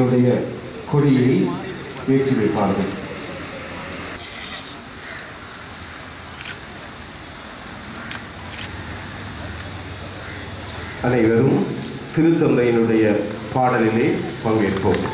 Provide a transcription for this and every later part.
என்னுடைய கொடியை ஏற்றி வைப்பார்கள். அனைவரும் திருத்தந்தையினுடைய பாடலிலே பங்கேற்போம்.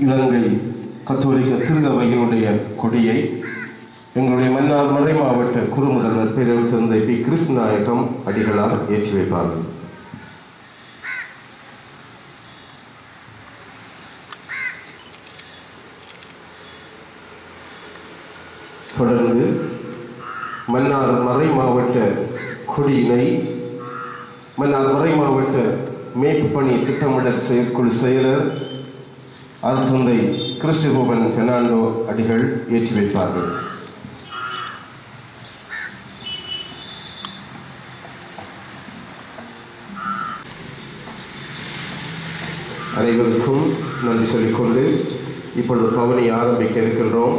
இலங்கை கத்தோலிக்க திருதவையினுடைய கொடியை எங்களுடைய மன்னார் மறை மாவட்ட குறுமுதல்வர் பேரவர் தந்தை பி. கிருஷ்ணநாயகம் அடிகளார் ஏற்றி வைப்பார்கள் தொடர்ந்து மன்னார் மறை மாவட்ட கொடியினை மன்னார் மறை மாவட்ட மேய்ப்பு பணி திட்டமிடல் செயற்குழு செயலர் அருத்தந்தை கிறிஸ்டகோபன் பெர்னாண்டோ அடிகள் ஏற்றி வைப்பார்கள். அனைவருக்கும் நன்றி சொல்லிக்கொண்டு இப்பொழுது பவனி ஆரம்பிக்க இருக்கின்றோம்.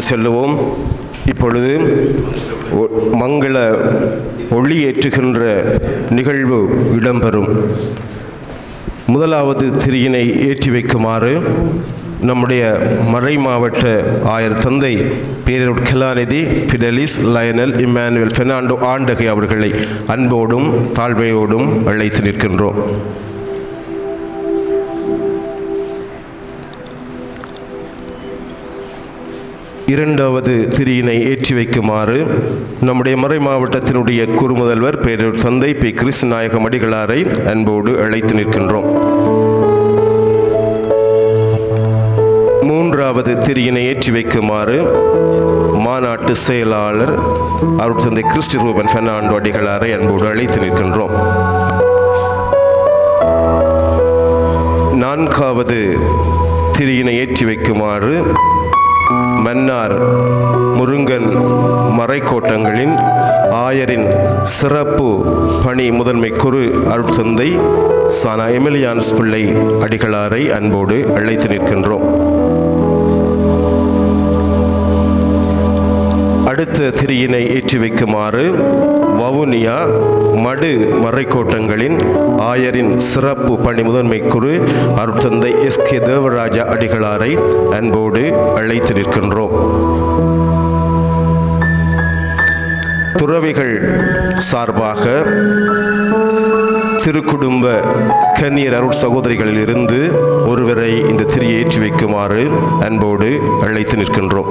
கடந்து செல்லுவோம். இப்பொழுது ஒ- மங்கள ஒளி ஏற்றுகின்ற நிகழ்வு இடம்பெறும். முதலாவது திரியினை ஏற்றி வைக்குமாறு நம்முடைய மறை மாவட்ட ஆயர் தந்தை பேரூர் கலாநிதி பிடலிஸ் லயனல் இம்மானுவேல் பெர்னாண்டோ ஆண்டகை அவர்களை அன்போடும் தாழ்மையோடும் அழைத்து நிற்கின்றோம். இரண்டாவது திரியினை ஏற்றி வைக்குமாறு நம்முடைய மறை மாவட்டத்தினுடைய குறுமுதல்வர் பேரூர் தந்தை பி. கிறிஸ்துநாயகம் அடிகளாரை அன்போடு அழைத்து நிற்கின்றோம். மூன்றாவது திரியினை ஏற்றி வைக்குமாறு மாநாட்டு செயலாளர் அவர் தந்தை கிறிஸ்டி ரூபன் பெர்னாண்டோ அடிகளாரை அன்போடு அழைத்து நிற்கின்றோம். நான்காவது திரியினை ஏற்றி வைக்குமாறு மன்னார் முருங்கன் மறைக்கோட்டங்களின் ஆயரின் சிறப்பு பணி முதன்மை குரு அருட்சந்தை சானா எமிலியான்ஸ் பிள்ளை அடிகளாரை அன்போடு அழைத்து நிற்கின்றோம். அடுத்த திரியினை ஏற்றி வைக்குமாறு வவுனியா மடு மறைக்கோட்டங்களின் ஆயரின் சிறப்பு பணி முதன்மை குரு அருட்தந்தை எஸ் கே தேவராஜா அடிகளாரை அன்போடு அழைத்திருக்கின்றோம் நிற்கின்றோம். துறவிகள் சார்பாக திருக்குடும்ப கன்னியர் அருள் சகோதரிகளில் இருந்து ஒருவரை இந்த திரியை ஏற்றி வைக்குமாறு அன்போடு அழைத்து நிற்கின்றோம்.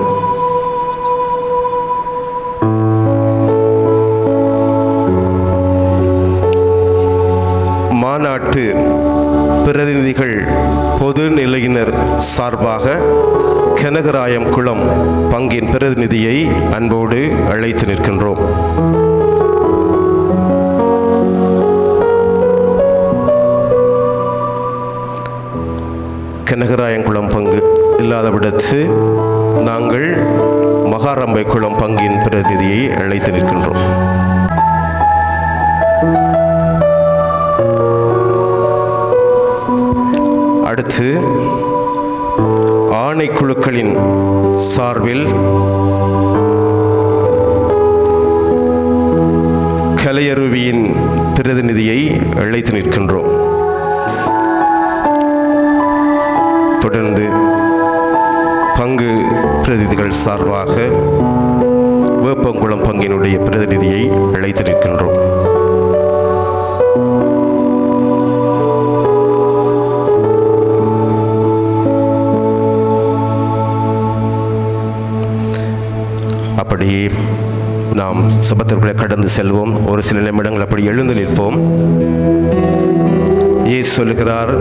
மாநாட்டு பிரதிநிதிகள் பொது நிலையினர் சார்பாக கனகராயம் குளம் பங்கின் பிரதிநிதியை அன்போடு அழைத்து நிற்கின்றோம். கனகராயங்குளம் பங்கு இல்லாதவிடத்து நாங்கள் மகாரம்பை குளம் பங்கின் பிரதிநிதியை அழைத்து நிற்கின்றோம். அடுத்து ஆணைக்குழுக்களின் சார்பில் கலையருவியின் பிரதிநிதியை அழைத்து நிற்கின்றோம். தொடர்ந்து பங்கு பிரதிநிதிகள் சார்பாக வேப்பங்குளம் பங்கினுடைய பிரதிநிதியை அழைத்து நிற்கின்றோம். அப்படியே நாம் சபத்திற்குள்ளே கடந்து செல்வோம். ஒரு சில நிமிடங்கள் அப்படி எழுந்து நிற்போம். ஏ சொல்கிறார்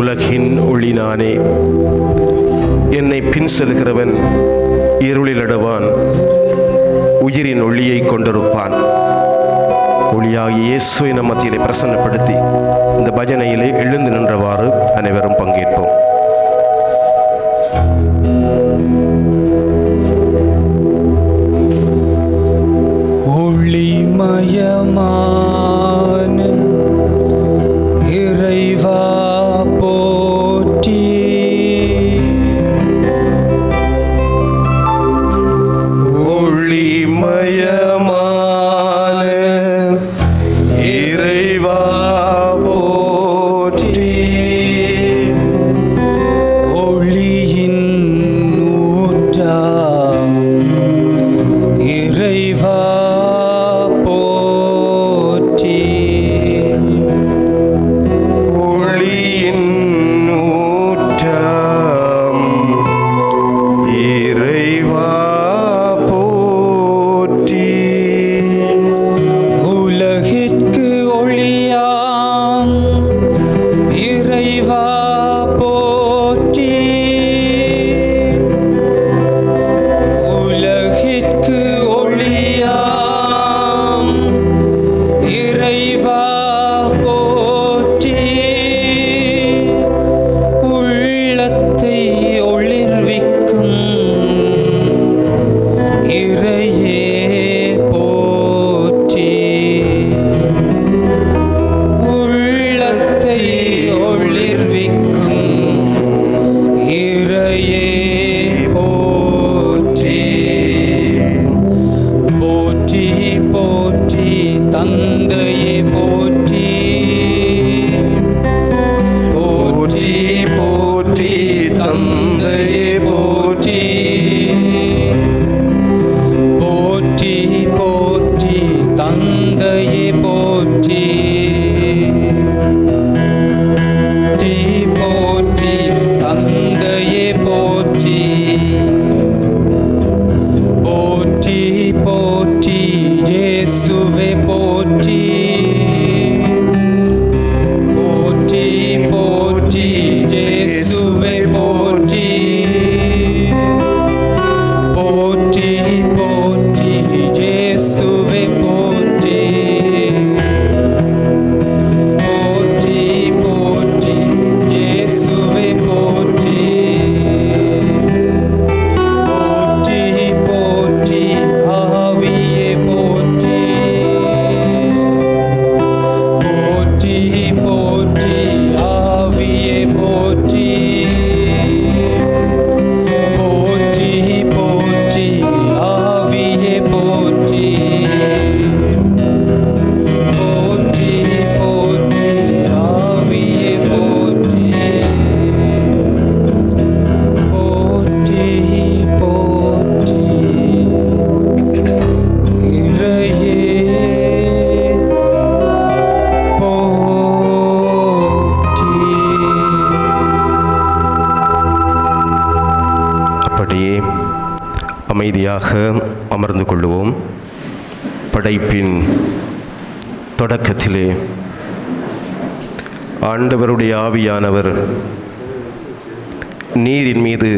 உலகின் ஒளி நானே என்னை பின் செல்கிறவன் இருளிலடுவான் உயிரின் ஒளியை கொண்டிருப்பான். ஒளியாகி இயேசுவை நம் மத்தியிலே பிரசன்னப்படுத்தி இந்த பஜனையிலே எழுந்து நின்றவாறு அனைவரும் பங்கேற்போம். ஆவியானவர் நீரின் மீது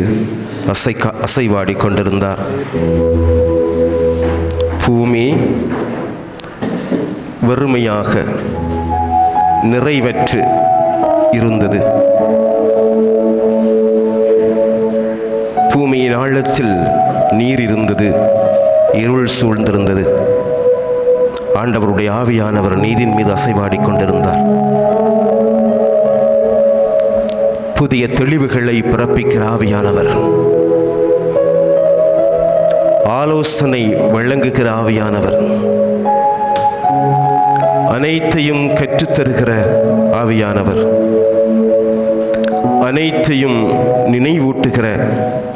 அசைக்க அசைவாடி கொண்டிருந்தார். பூமி வெறுமையாக நிறைவற்று இருந்தது. பூமியின் ஆழத்தில் நீர் இருந்தது இருள் சூழ்ந்திருந்தது. ஆண்டவருடைய ஆவியானவர் நீரின் மீது அசைவாடி கொண்டிருந்தார். புதிய தெளிவுகளை பிறப்பிக்கிற ஆவியானவர். ஆலோசனை வழங்குகிற ஆவியானவர். அனைத்தையும் கற்றுத்தருகிற ஆவியானவர். அனைத்தையும் நினைவூட்டுகிற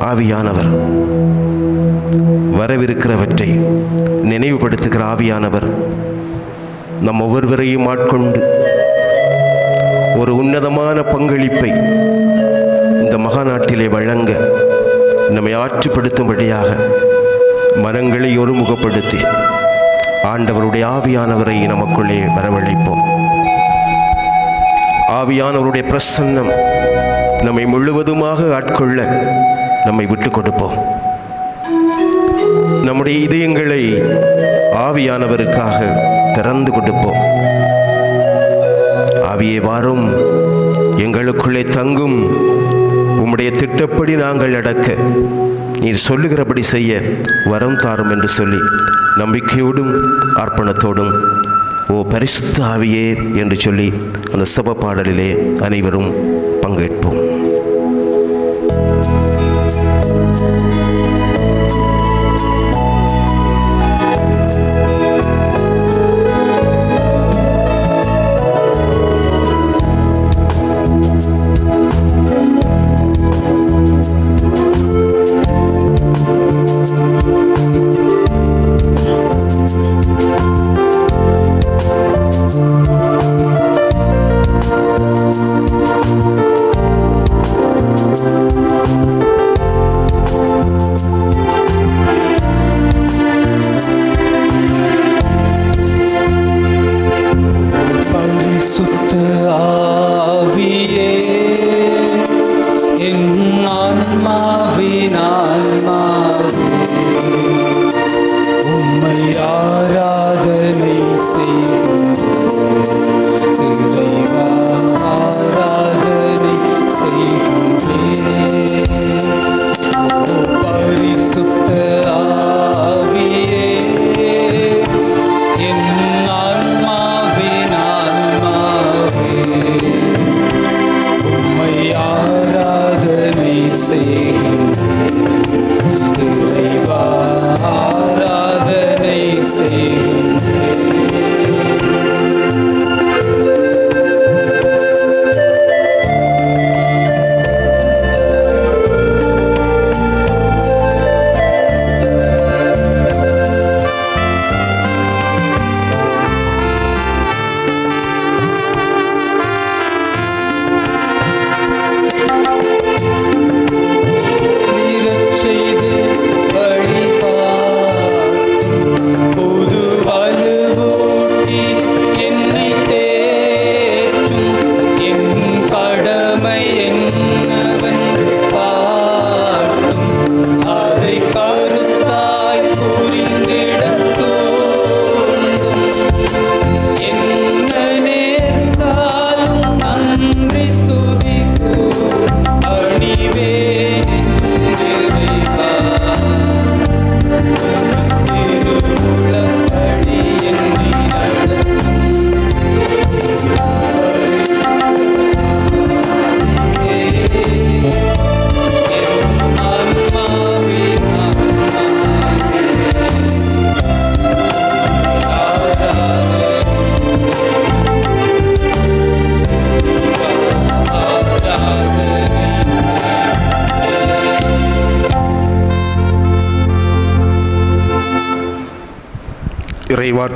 ஆவியானவர். வரவிருக்கிறவற்றை நினைவுபடுத்துகிற ஆவியானவர். நம் ஒவ்வொருவரையும் ஆட்கொண்டு உன்னதமான பங்களிப்பை இந்த மகாநாட்டிலே வழங்க நம்மை ஆற்றுப்படுத்தும்படியாக மனங்களை ஒருமுகப்படுத்தி ஆண்டவருடைய ஆவியானவரை நமக்குள்ளே வரவழைப்போம். ஆவியானவருடைய பிரசன்னம் நம்மை முழுவதுமாக ஆட்கொள்ள நம்மை விட்டு கொடுப்போம் நம்முடைய இதயங்களை ஆவியானவருக்காக திறந்து கொடுப்போம். ஆவியே வாரும் எங்களுக்குள்ளே தங்கும். உம்முடைய திட்டப்படி நாங்கள் அடக்க நீர் சொல்லுகிறபடி செய்ய வரம் தாரும் என்று சொல்லி நம்பிக்கையோடும் அர்ப்பணத்தோடும் ஓ பரிசுத்த ஆவியே என்று சொல்லி அந்த சப பாடலிலே அனைவரும் பங்கேற்போம்.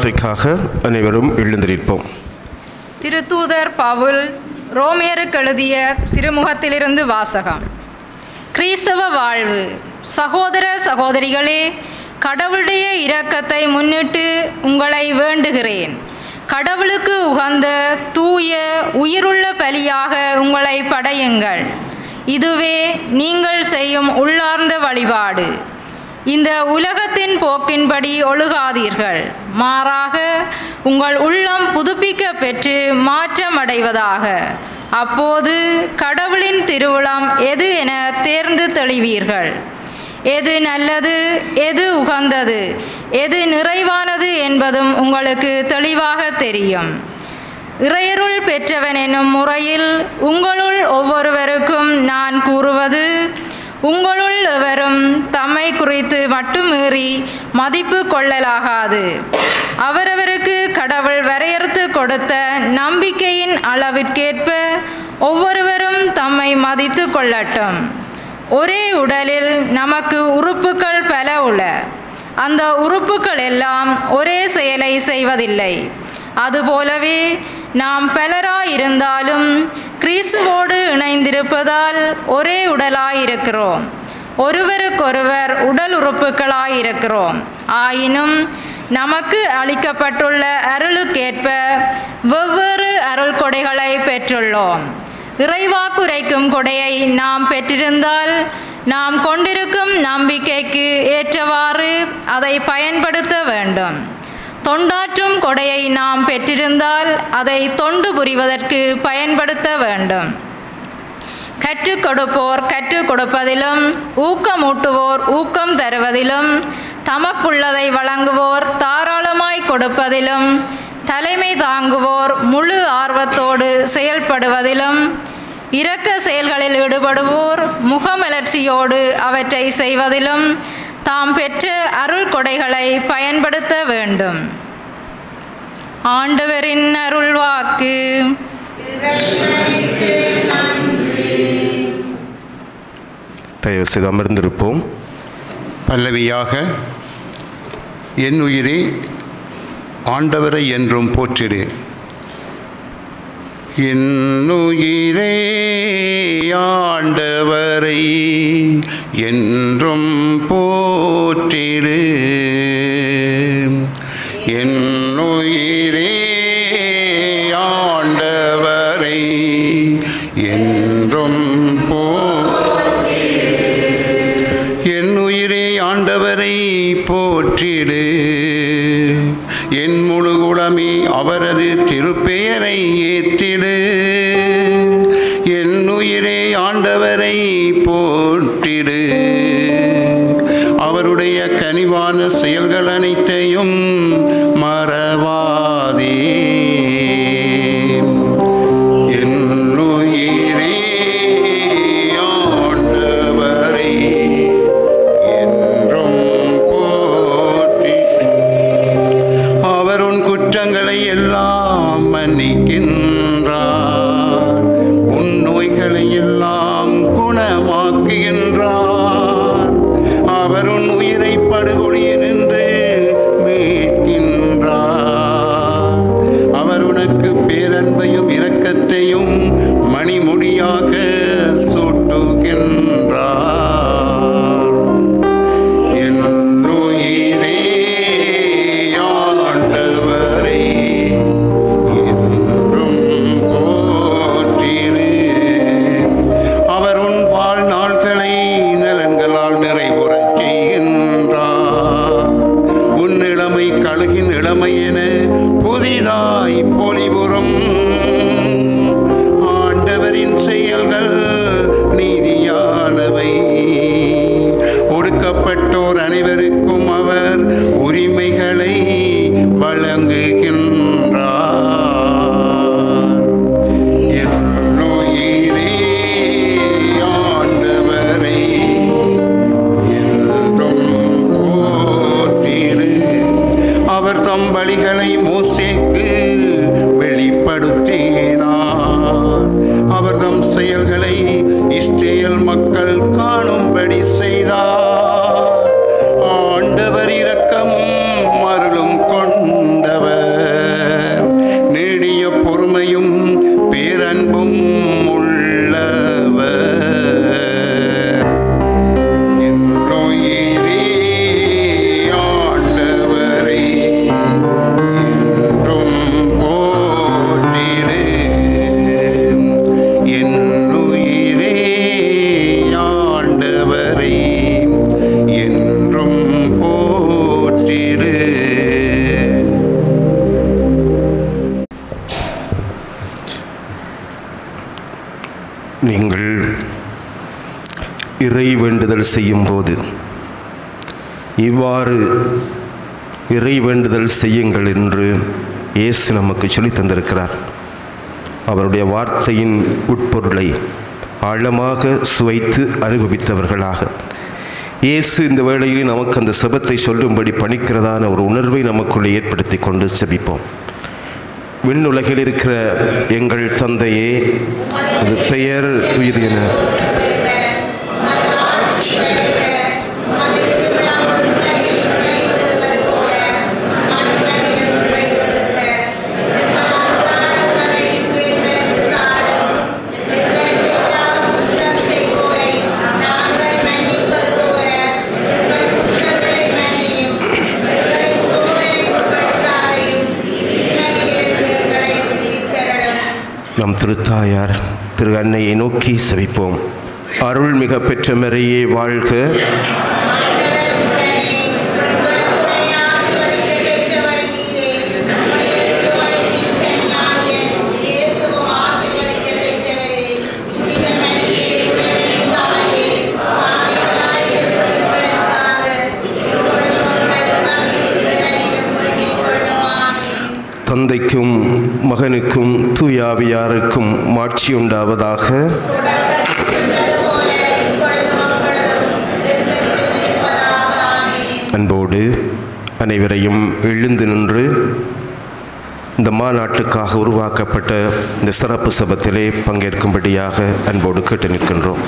இறைவார்த்தைக்காக அனைவரும் எழுந்திருப்போம். திருத்தூதர் பவுல் ரோமியருக்கு எழுதிய திருமுகத்திலிருந்து வாசகம். கிறிஸ்தவ வாழ்வு. சகோதர சகோதரிகளே கடவுளுடைய இரக்கத்தை முன்னிட்டு உங்களை வேண்டுகிறேன். கடவுளுக்கு உகந்த தூய உயிருள்ள பலியாக உங்களை படையுங்கள். இதுவே நீங்கள் செய்யும் உள்ளார்ந்த வழிபாடு. இந்த உலகத்தின் போக்கின்படி ஒழுகாதீர்கள். மாறாக உங்கள் உள்ளம் புதுப்பிக்க பெற்று மாற்றமடைவதாக. அப்போது கடவுளின் திருவுளம் எது என தேர்ந்து தெளிவீர்கள். எது நல்லது எது உகந்தது எது நிறைவானது என்பதும் உங்களுக்கு தெளிவாக தெரியும். இறையருள் பெற்றவன் என்னும் முறையில் உங்களுள் ஒவ்வொருவருக்கும் நான் கூறுவது எவரும் தம்மை குறித்து மட்டுமீறி மதிப்பு கொள்ளலாகாது. அவரவருக்கு கடவுள் வரையறுத்து கொடுத்த நம்பிக்கையின் அளவிற்கேற்ப ஒவ்வொருவரும் தம்மை மதித்து கொள்ளட்டும். ஒரே உடலில் நமக்கு உறுப்புகள் பல உள்ள. அந்த உறுப்புகள் எல்லாம் ஒரே செயலை செய்வதில்லை. அதுபோலவே நாம் பலராயிருந்தாலும் கிறிஸ்துவோடு இணைந்திருப்பதால் ஒரே உடலாயிருக்கிறோம். ஒருவருக்கொருவர் உடல் உறுப்புகளாயிருக்கிறோம் ஆயினும் நமக்கு அளிக்கப்பட்டுள்ள அருளுக்கேற்ப வெவ்வேறு அருள் கொடைகளை பெற்றுள்ளோம். இறைவாக்குரைக்கும் கொடையை நாம் பெற்றிருந்தால் நாம் கொண்டிருக்கும் நம்பிக்கைக்கு ஏற்றவாறு அதை பயன்படுத்த வேண்டும். தொண்டாற்றும் கொடையை நாம் பெற்றிருந்தால் அதை தொண்டு புரிவதற்கு பயன்படுத்த வேண்டும். கற்றுக் கொடுப்போர் கற்றுக் கொடுப்பதிலும் ஊக்கமூட்டுவோர் ஊக்கம் தருவதிலும் தமக்குள்ளதை வழங்குவோர் தாராளமாய் கொடுப்பதிலும் தலைமை தாங்குவோர் முழு ஆர்வத்தோடு செயல்படுவதிலும் இரக்க செயல்களில் ஈடுபடுவோர் முகமலர்ச்சியோடு அவற்றை செய்வதிலும் தாம் பெற்ற அருள் கொடைகளை பயன்படுத்த வேண்டும். ஆண்டவரின் அருள்வாக்கு. தயவு செய்து அமர்ந்திருப்போம். பல்லவியாக என் உயிரே ஆண்டவரை என்றும் போற்றிடு. என் ஆண்டவரை என்றும் போற்றிடு. என் திருப்பெயரை ஏத்திடு. என் உயிரே ஆண்டவரை போற்றிடு. அவருடைய கனிவான செயல்கள் அனைத்து இறை செய்யுங்கள் என்று இயேசு நமக்கு சொல்லி தந்திருக்கிறார். அவருடைய வார்த்தையின் உட்பொருளை ஆழமாக சுவைத்து அனுபவித்தவர்களாக. இயேசு இந்த வேளையில் நமக்கு அந்த செபத்தை சொல்லும்படி பணிக்கிறதான ஒரு உணர்வை நமக்குள்ளே ஏற்படுத்தி கொண்டு செபிப்போம். விண்ணுலகில் இருக்கிற எங்கள் தந்தையே அது பெயர் உயிர் தாயார் திரு அன்னையை நோக்கி செவிப்போம் அருள் மிக பெற்ற மரியே வாழ்க. மகனுக்கும் தூயாவியாருக்கும் மாட்சி உண்டாவதாக. அன்போடு அனைவரையும் எழுந்து நின்று இந்த மாநாட்டுக்காக உருவாக்கப்பட்ட இந்த சிறப்பு சபத்திலே பங்கேற்கும்படியாக அன்போடு கேட்டு நிற்கின்றோம்.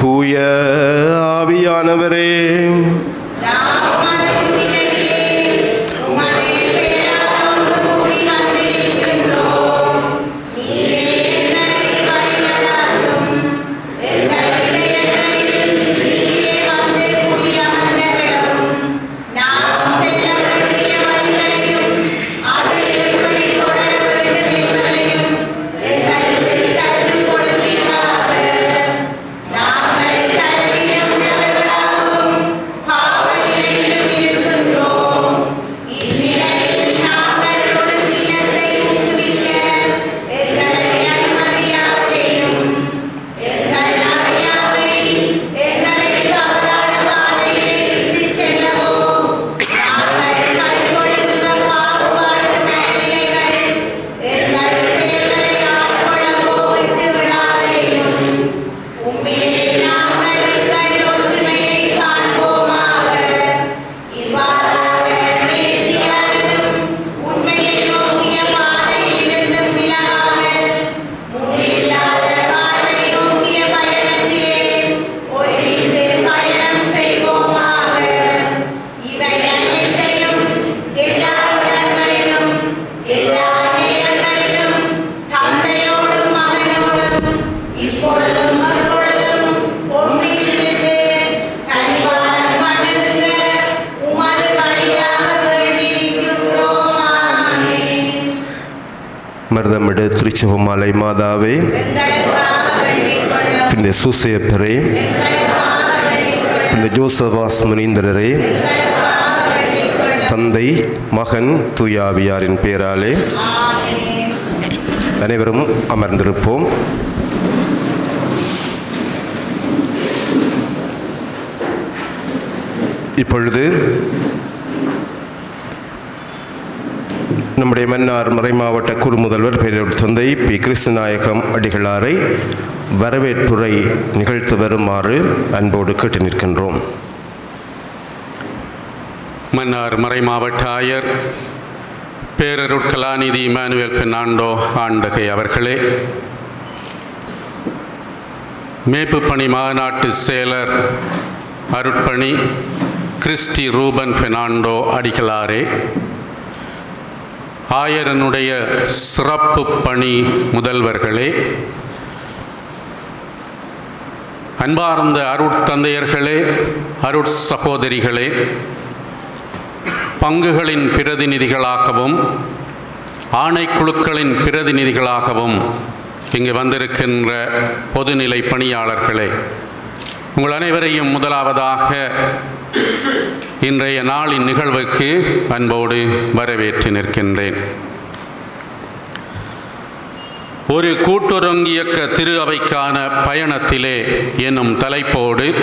தூய ஆவியானவரே முனீந்திரரே. தந்தை மகன் தூயாவியாரின் பேராலே அனைவரும் அமர்ந்திருப்போம். இப்பொழுது நம்முடைய மன்னார் மறைமாவட்ட குறுமுதல்வர் பேரூர் தந்தை பி. கிருஷ்ணநாயகம் அடிகளாரை வரவேற்புரை நிகழ்த்து வருமாறு அன்போடு கேட்டு நிற்கின்றோம். மன்னார் மறைமாவட்ட ஆயர் பேரருட் கலாநிதி இமானுவேல் பெர்னாண்டோ ஆண்டகை அவர்களே. மேப்பு பணி மாநாட்டு செயலர் அருட்பணி கிறிஸ்டி ரூபன் பெர்னாண்டோ அடிகளாரே. ஆயரனுடைய சிறப்பு பணி முதல்வர்களே. அன்பார்ந்த அருட்தந்தையர்களே அருட் சகோதரிகளே பங்குகளின் பிரதிநிதிகளாகவும் ஆணைக்குழுக்களின் பிரதிநிதிகளாகவும் இங்கு வந்திருக்கின்ற பொதுநிலை பணியாளர்களே உங்கள் அனைவரையும் முதலாவதாக இன்றைய நாளின் நிகழ்வுக்கு அன்போடு வரவேற்று நிற்கின்றேன். ஒரு கூட்டுறங்கியக்க திரு அவைக்கான பயணத்திலே என்னும் தலைப்போடு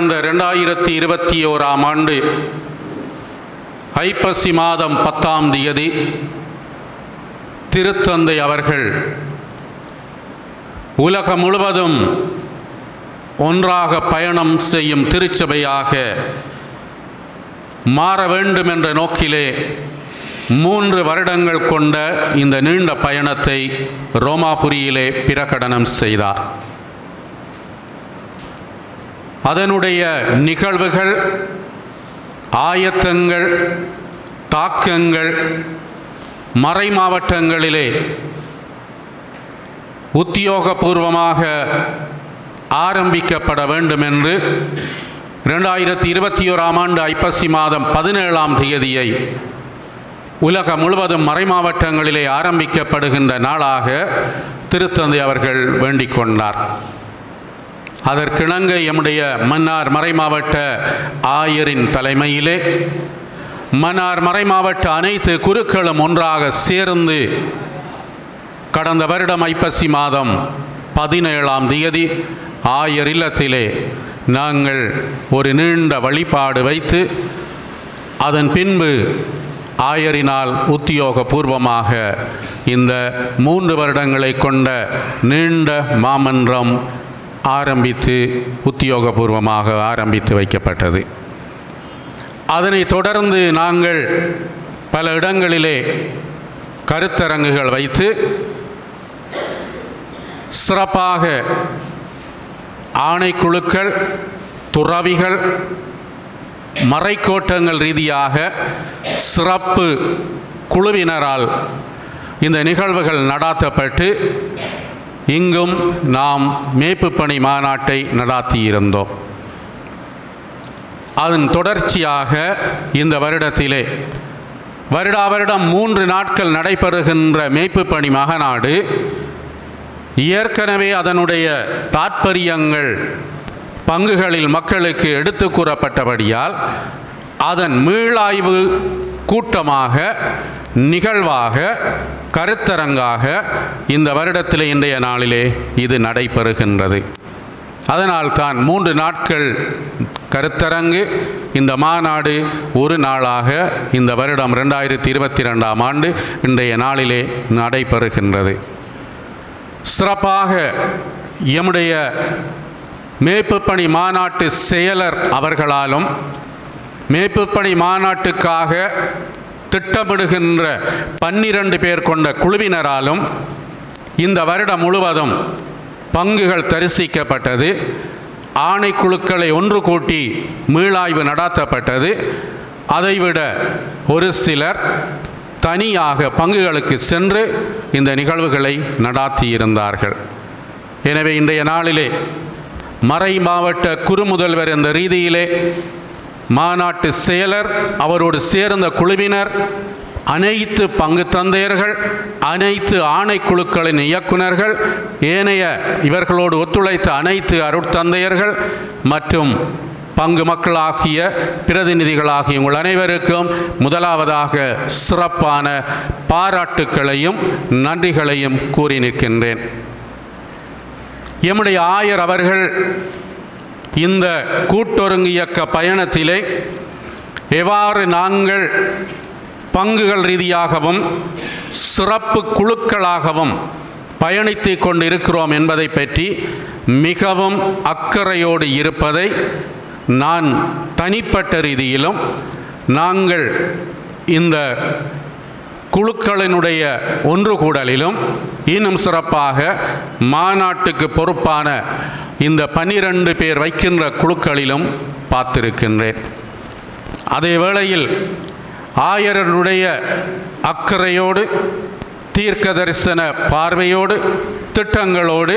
கடந்த ரெண்டாயிரத்தி இருபத்தி ஓராம் ஆண்டு ஐப்பசி மாதம் பத்தாம் தேதி திருத்தந்தை அவர்கள் உலகம் முழுவதும் ஒன்றாக பயணம் செய்யும் திருச்சபையாக மாற வேண்டும் என்ற நோக்கிலே மூன்று வருடங்கள் கொண்ட இந்த நீண்ட பயணத்தை ரோமாபுரியிலே பிரகடனம் செய்தார். அதனுடைய நிகழ்வுகள் ஆயத்தங்கள் தாக்கங்கள் மறை மாவட்டங்களிலே உத்தியோகபூர்வமாக ஆரம்பிக்கப்பட வேண்டும் என்று ரெண்டாயிரத்தி இருபத்தி ஓராம் ஆண்டு ஐப்பசி மாதம் பதினேழாம் தேதியை உலகம் முழுவதும் மறைமாவட்டங்களிலே ஆரம்பிக்கப்படுகின்ற நாளாக திருத்தந்தை அவர்கள் வேண்டிக் கொண்டார். அதற்கிணங்க எம்முடைய மன்னார் மறைமாவட்ட ஆயரின் தலைமையிலே மன்னார் மறைமாவட்ட அனைத்து குருக்களும் ஒன்றாக சேர்ந்து கடந்த வருடம் ஐப்பசி மாதம் பதினேழாம் தேதி ஆயர் இல்லத்திலே நாங்கள் ஒரு நீண்ட வழிபாடு வைத்து அதன் பின்பு ஆயரினால் உத்தியோகபூர்வமாக இந்த மூன்று வருடங்களை கொண்ட நீண்ட மாமன்றம் ஆரம்பித்து உத்தியோகபூர்வமாக ஆரம்பித்து வைக்கப்பட்டது. அதனைத் தொடர்ந்து நாங்கள் பல இடங்களிலே கருத்தரங்குகள் வைத்து சிறப்பாக ஆணைக்குழுக்கள் துறவிகள் மறைக்கோட்டங்கள் ரீதியாக சிறப்பு குழுவினரால் இந்த நிகழ்வுகள் நடாத்தப்பட்டு இங்கும் நாம் மேய்ப்பு பணி மாநாட்டை நடாத்தியிருந்தோம். அதன் தொடர்ச்சியாக இந்த வருடத்திலே வருடா வருடம் மூன்று நாட்கள் நடைபெறுகின்ற மேய்ப்பு பணி மகநாடு ஏற்கனவே அதனுடைய தாற்பயங்கள் பங்குகளில் மக்களுக்கு எடுத்து கூறப்பட்டபடியால் அதன் மீளாய்வு கூட்டமாக நிகழ்வாக கருத்தரங்காக இந்த வருடத்தில் இன்றைய நாளிலே இது நடைபெறுகின்றது. அதனால்தான் மூன்று நாட்கள் கருத்தரங்கு. இந்த மாநாடு ஒரு நாளாக இந்த வருடம் ரெண்டாயிரத்தி இருபத்தி ரெண்டாம் ஆண்டு இன்றைய நாளிலே நடைபெறுகின்றது. சிறப்பாக எம்முடைய மேய்ப்புப்பணி மாநாட்டு செயலர் அவர்களாலும் மேய்ப்புப்பணி மாநாட்டுக்காக திட்டமிடுகின்ற பன்னிரண்டு பேர் கொண்ட குழுவினராலும் இந்த வருடம் முழுவதும் பங்குகள் தரிசிக்கப்பட்டது. ஆணைக்குழுக்களை ஒன்று கூட்டி மீளாய்வு நடாத்தப்பட்டது. அதைவிட ஒரு சிலர் தனியாக பங்குகளுக்கு சென்று இந்த நிகழ்வுகளை நடாத்தியிருந்தார்கள். எனவே இன்றைய நாளிலே மறை மாவட்ட குறுமுதல்வர் என்ற ரீதியிலே மாநாட்டு செயலர் அவரோடு சேர்ந்த குழுவினர் அனைத்து பங்கு தந்தையர்கள் அனைத்து ஆணைக்குழுக்களின் இயக்குனர்கள் ஏனைய இவர்களோடு ஒத்துழைத்த அனைத்து அருட்தந்தையர்கள் மற்றும் பங்கு மக்களாகிய பிரதிநிதிகளாகிய உங்கள் அனைவருக்கும் முதலாவதாக சிறப்பான பாராட்டுக்களையும் நன்றிகளையும் கூறி நிற்கின்றேன். எம்முடைய ஆயர் அவர்கள் இந்த கூட்டொருங்கு இயக்க பயணத்திலே எவ்வாறு நாங்கள் பங்குகள் ரீதியாகவும் சிறப்பு குழுக்களாகவும் பயணித்து கொண்டிருக்கிறோம் என்பதை பற்றி மிகவும் அக்கறையோடு இருப்பதை நான் தனிப்பட்ட ரீதியிலும் நாங்கள் இந்த குழுக்களினுடைய ஒன்று கூடலிலும் இன்னும் சிறப்பாக மாநாட்டுக்கு பொறுப்பான இந்த பன்னிரண்டு பேர் வைக்கின்ற குழுக்களிலும் பார்த்திருக்கின்றேன். அதே வேளையில் ஆயரனுடைய அக்கறையோடு தீர்க்க தரிசன பார்வையோடு திட்டங்களோடு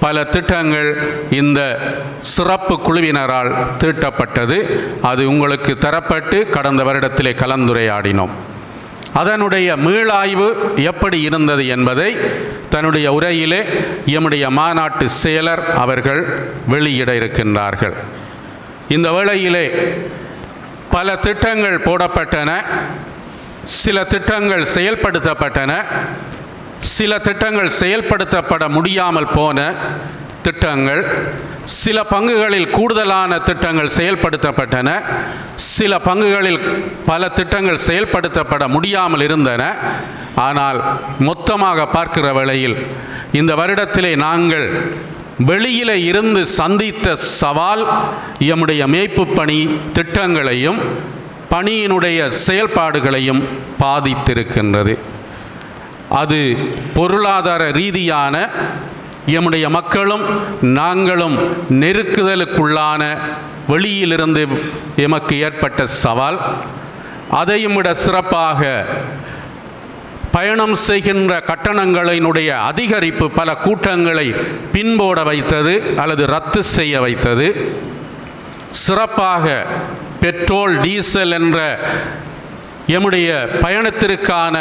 பல திட்டங்கள் இந்த சிறப்பு குழுவினரால் தீட்டப்பட்டது. அது உங்களுக்கு தரப்பட்டு கடந்த வருடத்திலே கலந்துரையாடினோம். அதனுடைய மீளாய்வு எப்படி இருந்தது என்பதை தன்னுடைய உரையிலே எம்முடைய மாநாட்டு செயலர் அவர்கள் வெளியிட இருக்கின்றார்கள். இந்த வேளையிலே பல திட்டங்கள் போடப்பட்டன சில திட்டங்கள் செயல்படுத்தப்பட்டன சில திட்டங்கள் செயல்படுத்தப்பட முடியாமல் போன திட்டங்கள் சில பங்குகளில் கூடுதலான திட்டங்கள் செயல்படுத்தப்பட்டன சில பங்குகளில் பல திட்டங்கள் செயல்படுத்தப்பட முடியாமல் இருந்தன. ஆனால் மொத்தமாக பார்க்கிற வேளையில் இந்த வருடத்திலே நாங்கள் வெளியில இருந்து சந்தித்த சவால் எம்முடைய மேய்ப்பு பணி திட்டங்களையும் பணியினுடைய செயல்பாடுகளையும் பாதித்திருக்கின்றது. அது பொருளாதார ரீதியான எம்முடைய மக்களும் நாங்களும் நெருக்குதலுக்குள்ளான வெளியிலிருந்து எமக்கு ஏற்பட்ட சவால் அதையும் விட சிறப்பாக பயணம் செய்கின்ற கட்டணங்களினுடைய அதிகரிப்பு பல கூட்டங்களை பின்போட வைத்தது அல்லது ரத்து செய்ய வைத்தது. சிறப்பாக பெட்ரோல் டீசல் என்ற எம்முடைய பயணத்திற்கான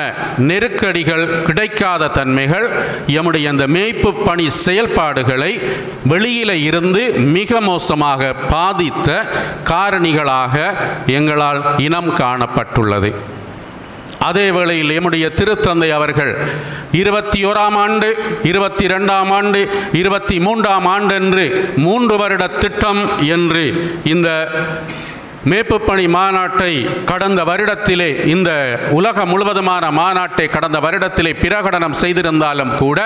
நெருக்கடிகள் கிடைக்காத தன்மைகள் எம்முடைய அந்த மேய்ப்பு பணி செயல்பாடுகளை வெளியில இருந்து மிக மோசமாக பாதித்த காரணிகளாக எங்களால் இனம் காணப்பட்டுள்ளது. அதே வேளையில் எம்முடைய திருத்தந்தை அவர்கள் இருபத்தி ஓராம் ஆண்டு இருபத்தி ரெண்டாம் ஆண்டு இருபத்தி மூன்றாம் ஆண்டு என்று மூன்று வருட திட்டம் என்று இந்த மேய்ப்புப்பணி மாநாட்டை கடந்த வருடத்திலே இந்த உலகம் முழுவதுமான மாநாட்டை கடந்த வருடத்திலே பிரகடனம் செய்திருந்தாலும் கூட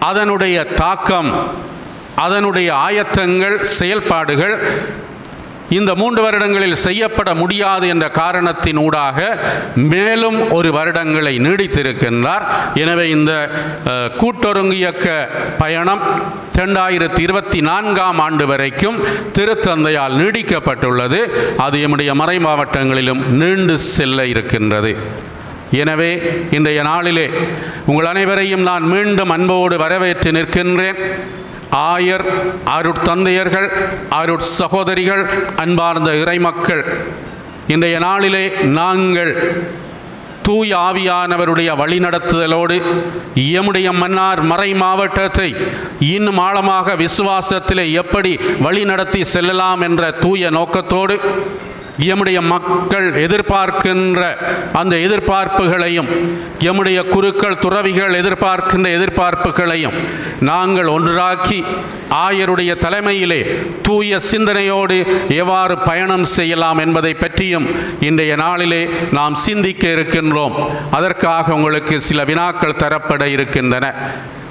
அதனுடைய தாக்கம் அதனுடைய ஆயத்தங்கள் செயல்பாடுகள் இந்த மூன்று வருடங்களில் செய்யப்பட முடியாது என்ற காரணத்தின் ஊடாக மேலும் ஒரு வருடங்களை நீடித்திருக்கின்றார். எனவே இந்த கூட்டொருங்கியக்க பயணம் இரண்டாயிரத்தி இருபத்தி நான்காம் ஆண்டு வரைக்கும் திருத்தந்தையால் நீடிக்கப்பட்டுள்ளது. அது எம்முடைய மறை மாவட்டங்களிலும் நீண்டு செல்ல இருக்கின்றது. எனவே இன்றைய நாளிலே உங்கள் அனைவரையும் நான் மீண்டும் அன்போடு வரவேற்று நிற்கின்றேன். ஆயர் அருட்தந்தையர்கள் அருட் சகோதரிகள் அன்பார்ந்த இறைமக்கள் இன்றைய நாளிலே நாங்கள் தூய ஆவியானவருடைய வழிநடத்துதலோடு எம்முடைய மன்னார் மறை மாவட்டத்தை இன்னும் ஆழமாக விசுவாசத்திலே எப்படி வழிநடத்தி செல்லலாம் என்ற தூய நோக்கத்தோடு எம்முடைய மக்கள் எதிர்பார்க்கின்ற அந்த எதிர்பார்ப்புகளையும் எம்முடைய குருக்கள் துறவிகள் எதிர்பார்க்கின்ற எதிர்பார்ப்புகளையும் நாங்கள் ஒன்றாக்கி ஆயருடைய தலைமையிலே தூய சிந்தனையோடு எவ்வாறு பயணம் செய்யலாம் என்பதை பற்றியும் இன்றைய நாளிலே நாம் சிந்திக்க இருக்கின்றோம். அதற்காக உங்களுக்கு சில வினாக்கள் தரப்பட இருக்கின்றன.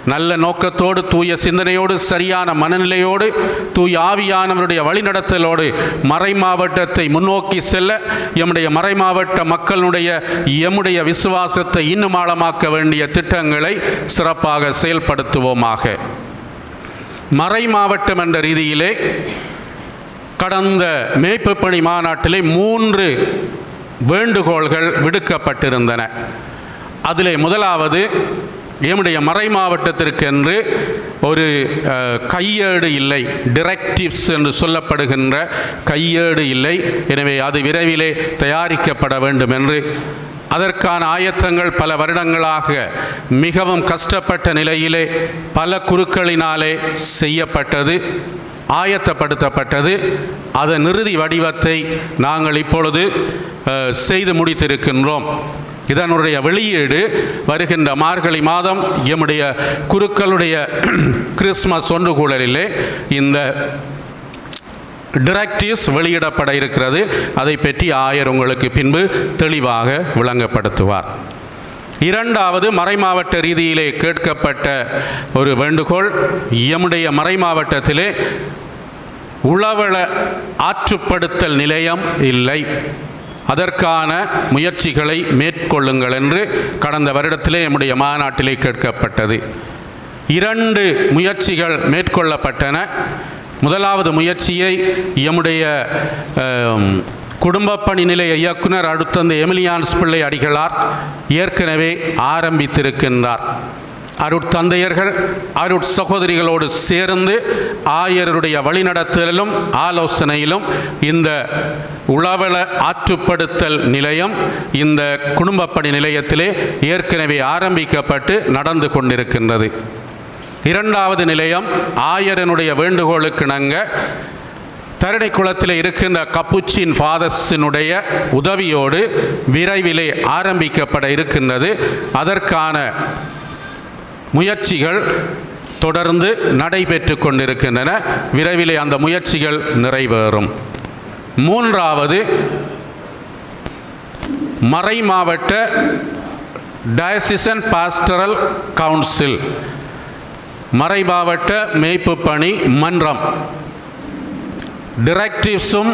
நல்ல நோக்கத்தோடு தூய சிந்தனையோடு சரியான மனநிலையோடு தூய ஆவியானவருடைய வழிநடத்தலோடு மறை மாவட்டத்தை முன்னோக்கி செல்ல எம்முடைய மறை மாவட்ட மக்களுடைய எம்முடைய விசுவாசத்தை இன்னும் ஆழமாக்க வேண்டிய திட்டங்களை சிறப்பாக செயல்படுத்துவோமாக. மறை மாவட்டம் என்ற ரீதியிலே கடந்த மேய்ப்பு பணி மாநாட்டிலே மூன்று வேண்டுகோள்கள் விடுக்கப்பட்டிருந்தன. அதிலே முதலாவது எம்முடைய மறை மாவட்டத்திற்கென்று ஒரு கையேடு இல்லை டிரெக்டிவ்ஸ் என்று சொல்லப்படுகின்ற கையேடு இல்லை. எனவே அது விரைவிலே தயாரிக்கப்பட வேண்டும் என்று அதற்கான ஆயத்தங்கள் பல வருடங்களாக மிகவும் கஷ்டப்பட்ட நிலையிலே பல குருக்களினாலே செய்யப்பட்டது ஆயத்தப்படுத்தப்பட்டது. அதன் இறுதி வடிவத்தை நாங்கள் இப்பொழுது செய்து முடித்திருக்கின்றோம். இதனுடைய வெளியீடு வருகின்ற மார்கழி மாதம் எம்முடைய குருக்களுடைய கிறிஸ்மஸ் ஒன்றுகூடலிலே இந்த டிரெக்டிவ்ஸ் வெளியிடப்பட இருக்கிறது. அதை பற்றி ஆயர் உங்களுக்கு பின்பு தெளிவாக விளங்கப்படுத்துவார். இரண்டாவது மறைமாவட்ட ரீதியிலே கேட்கப்பட்ட ஒரு வேண்டுகோள் எம்முடைய மறைமாவட்டத்திலே உளவள ஆற்றுப்படுத்தல் நிலையம் இல்லை. அதற்கான முயற்சிகளை மேற்கொள்ளுங்கள் என்று கடந்த வருடத்திலே எம்முடைய மாநாட்டிலே கேட்கப்பட்டது. இரண்டு முயற்சிகள் மேற்கொள்ளப்பட்டன. முதலாவது முயற்சியை எம்முடைய குடும்ப பணி நிலைய இயக்குனர் அடுத்தந்த எமிலியான்ஸ் பிள்ளை அடிகளார் ஏற்கனவே ஆரம்பித்திருக்கின்றார். அருட்தந்தையர்கள் அருட் சகோதரிகளோடு சேர்ந்து ஆயருடைய வழிநடத்தலிலும் ஆலோசனையிலும் இந்த உளவள ஆற்றுப்படுத்தல் நிலையம் இந்த குடும்பப்பணி நிலையத்திலே ஏற்கனவே ஆரம்பிக்கப்பட்டு நடந்து கொண்டிருக்கின்றது. இரண்டாவது நிலையம் ஆயரனுடைய வேண்டுகோளுக்கிணங்க தரணி குளத்தில் இருக்கின்ற கப்புச்சின் ஃபாதர்ஸினுடைய உதவியோடு விரைவிலே ஆரம்பிக்கப்பட இருக்கின்றது. அதற்கான முயற்சிகள் தொடர்ந்து நடைபெற்று கொண்டிருக்கின்றன. விரைவிலே அந்த முயற்சிகள் நிறைவேறும். மூன்றாவது மறை மாவட்ட டயசிசன் பாஸ்டரல் கவுன்சில் மறை மாவட்ட மேய்ப்பு பணி மன்றம் டிரெக்டிவ்ஸும்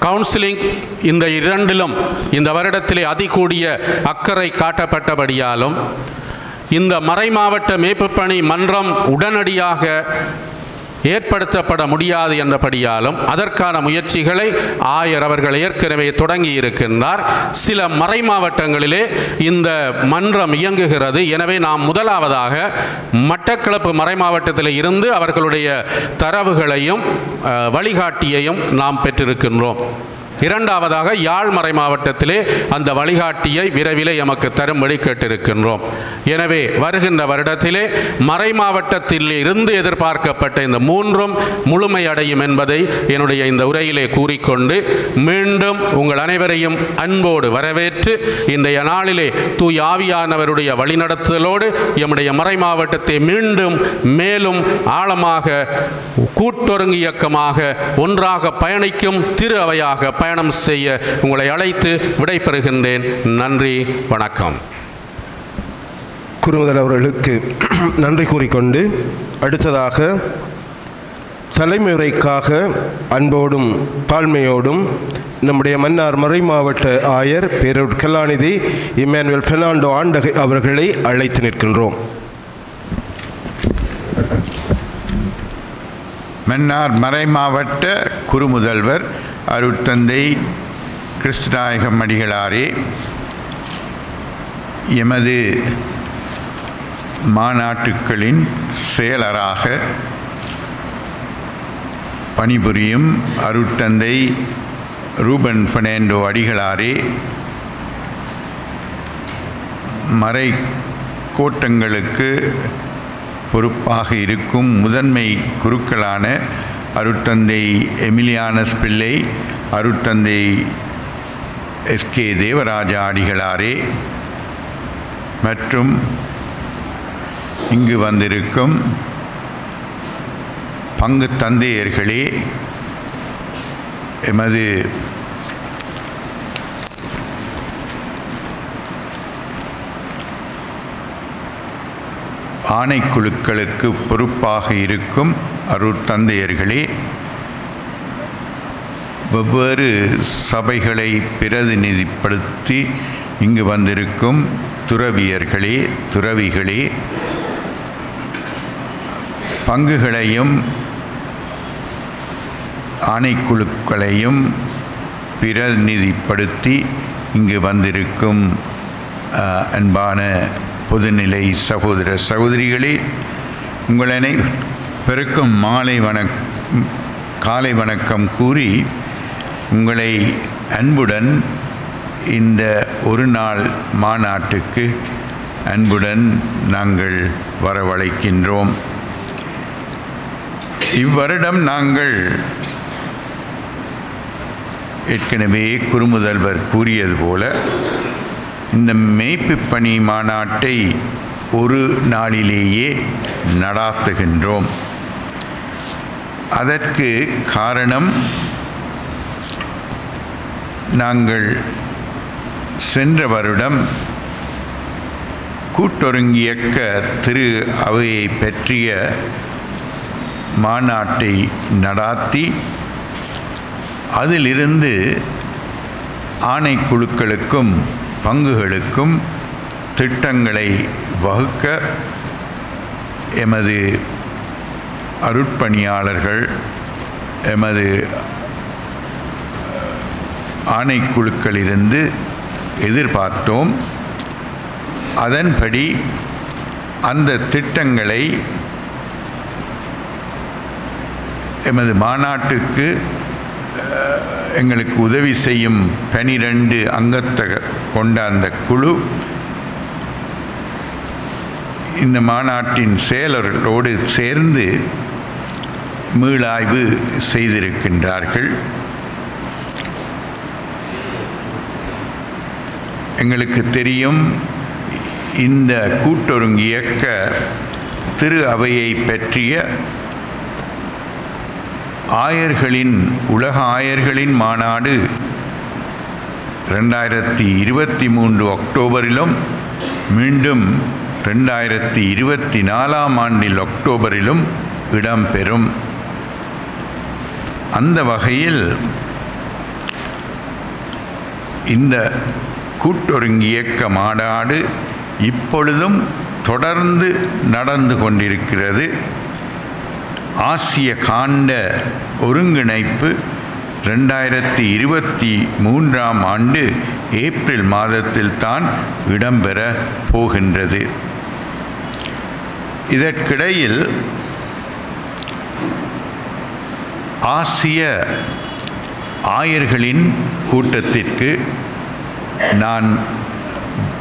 கவுன்சிலிங் இந்த இரண்டிலும் இந்த வருடத்திலே அதிகூடிய அக்கறை காட்டப்பட்டபடியாலும் இந்த மறைமாவட்ட மேய்ப்புப்பணி மன்றம் உடனடியாக ஏற்படுத்தப்பட முடியாது என்றபடியாலும் அதற்கான முயற்சிகளை ஆயர் அவர்கள் ஏற்கனவே தொடங்கி இருக்கின்றார் சில மறை மாவட்டங்களிலே இந்த மன்றம் இயங்குகிறது. எனவே நாம் முதலாவதாக மட்டக்களப்பு மறை மாவட்டத்தில் இருந்து அவர்களுடைய தரவுகளையும் வழிகாட்டியையும் நாம் பெற்றிருக்கின்றோம். இரண்டாவதாக யாழ் மறை மாவட்டத்திலே அந்த வழிகாட்டியை விரைவிலே எமக்கு தரும்படி கேட்டிருக்கின்றோம். எனவே வருகின்ற வருடத்திலே மறை மாவட்டத்தில் இருந்து எதிர்பார்க்கப்பட்ட இந்த மூன்றும் முழுமையடையும் என்பதை என்னுடைய இந்த உரையிலே கூறிக்கொண்டு மீண்டும் உங்கள் அனைவரையும் அன்போடு வரவேற்று இன்றைய நாளிலே தூய் ஆவியானவருடைய வழிநடத்துதலோடு எம்முடைய மறை மாவட்டத்தை மீண்டும் மேலும் ஆழமாக கூட்டொருங்கு இயக்கமாக ஒன்றாக பயணிக்கும் திரு அவையாக பயணம் செய்ய உங்களை அழைத்து விடைபெறுகின்றேன். நன்றி வணக்கம். குருமுதல் அவர்களுக்கு நன்றி கூறிக்கொண்டு அடுத்ததாக தலைமுறைக்காக அன்போடும் தாழ்மையோடும் நம்முடைய மன்னார் மறை மாவட்ட ஆயர் பேரூர் கலாநிதி இம்மானுவேல் பெர்னாண்டோ ஆண்டகை அவர்களை அழைத்து நிற்கின்றோம். மன்னார் மறைமாவட்ட குறுமுதல்வர் அருட்தந்தை கிறிஸ்துநாயகம் அடிகளாரே எமது மாநாட்டுக்களின் செயலராக பணிபுரியும் அருட்தந்தை ரூபன் ஃபெர்னாண்டோ அடிகளாரே மறை கோட்டங்களுக்கு பொறுப்பாக இருக்கும் முதன்மை குருக்களான அருட்தந்தை எமிலியானஸ் பிள்ளை அருட்தந்தை எஸ்கே தேவராஜா அடிகளாரே மற்றும் இங்கு வந்திருக்கும் பங்கு தந்தையர்களே எமது ஆணைக்குழுக்களுக்கு பொறுப்பாக இருக்கும் அருட்தந்தையர்களே வெவ்வேறு சபைகளை பிரதிநிதிப்படுத்தி இங்கு வந்திருக்கும் துறவியர்களே துறவிகளே பங்குகளையும் ஆணைக்குழுக்களையும் பிரதிநிதிப்படுத்தி இங்கு வந்திருக்கும் அன்பான பொதுநிலை சகோதர சகோதரிகளே உங்கள் பெருக்கும் மாலை வணக் காலை வணக்கம் கூறி உங்களை அன்புடன் இந்த ஒரு நாள் மாநாட்டுக்கு அன்புடன் நாங்கள் வரவழைக்கின்றோம். இவ்வருடம் நாங்கள் ஏற்கனவே குறுமுதல்வர் கூறியது போல இந்த மேய்ப்பு பணி மாநாட்டை ஒரு நாளிலேயே நடாத்துகின்றோம். அதற்கு காரணம் நாங்கள் சென்ற வருடம் கூட்டொருங்கியக்க திரு அவையை பற்றிய மாநாட்டை நடாத்தி அதிலிருந்து ஆணைக்குழுக்களுக்கும் பங்குகளுக்கும் திட்டங்களை வகுக்க எமது அருட்பணியாளர்கள் எமது ஆணைக்குழுக்களிலிருந்து எதிர்பார்த்தோம். அதன்படி அந்த திட்டங்களை எமது மாநாட்டுக்கு எங்களுக்கு உதவி செய்யும் பனிரெண்டு அங்கத்தை கொண்ட அந்த குழு இந்த மாநாட்டின் செயலர்களோடு சேர்ந்து மீளாய்வு செய்திருக்கின்றார்கள். எங்களுக்கு தெரியும் இந்த கூட்டொருங்கியக்க திரு அவையை பற்றிய ஆயர்களின் உலக ஆயர்களின் மாநாடு ரெண்டாயிரத்தி இருபத்தி மூன்று அக்டோபரிலும் மீண்டும் ரெண்டாயிரத்தி இருபத்தி நாலாம் ஆண்டில் அக்டோபரிலும் இடம்பெறும். அந்த வகையில் இந்த கூட்டொருங்கி இயக்க மாநாடு இப்பொழுதும் தொடர்ந்து நடந்து கொண்டிருக்கிறது. ஆசிய காண்ட ஒருங்கிணைப்பு ரெண்டாயிரத்தி இருபத்தி மூன்றாம் ஆண்டு ஏப்ரல் மாதத்தில் தான் இடம்பெற போகின்றது. இதற்கிடையில் ஆசிய ஆயர்களின் கூட்டத்திற்கு நான்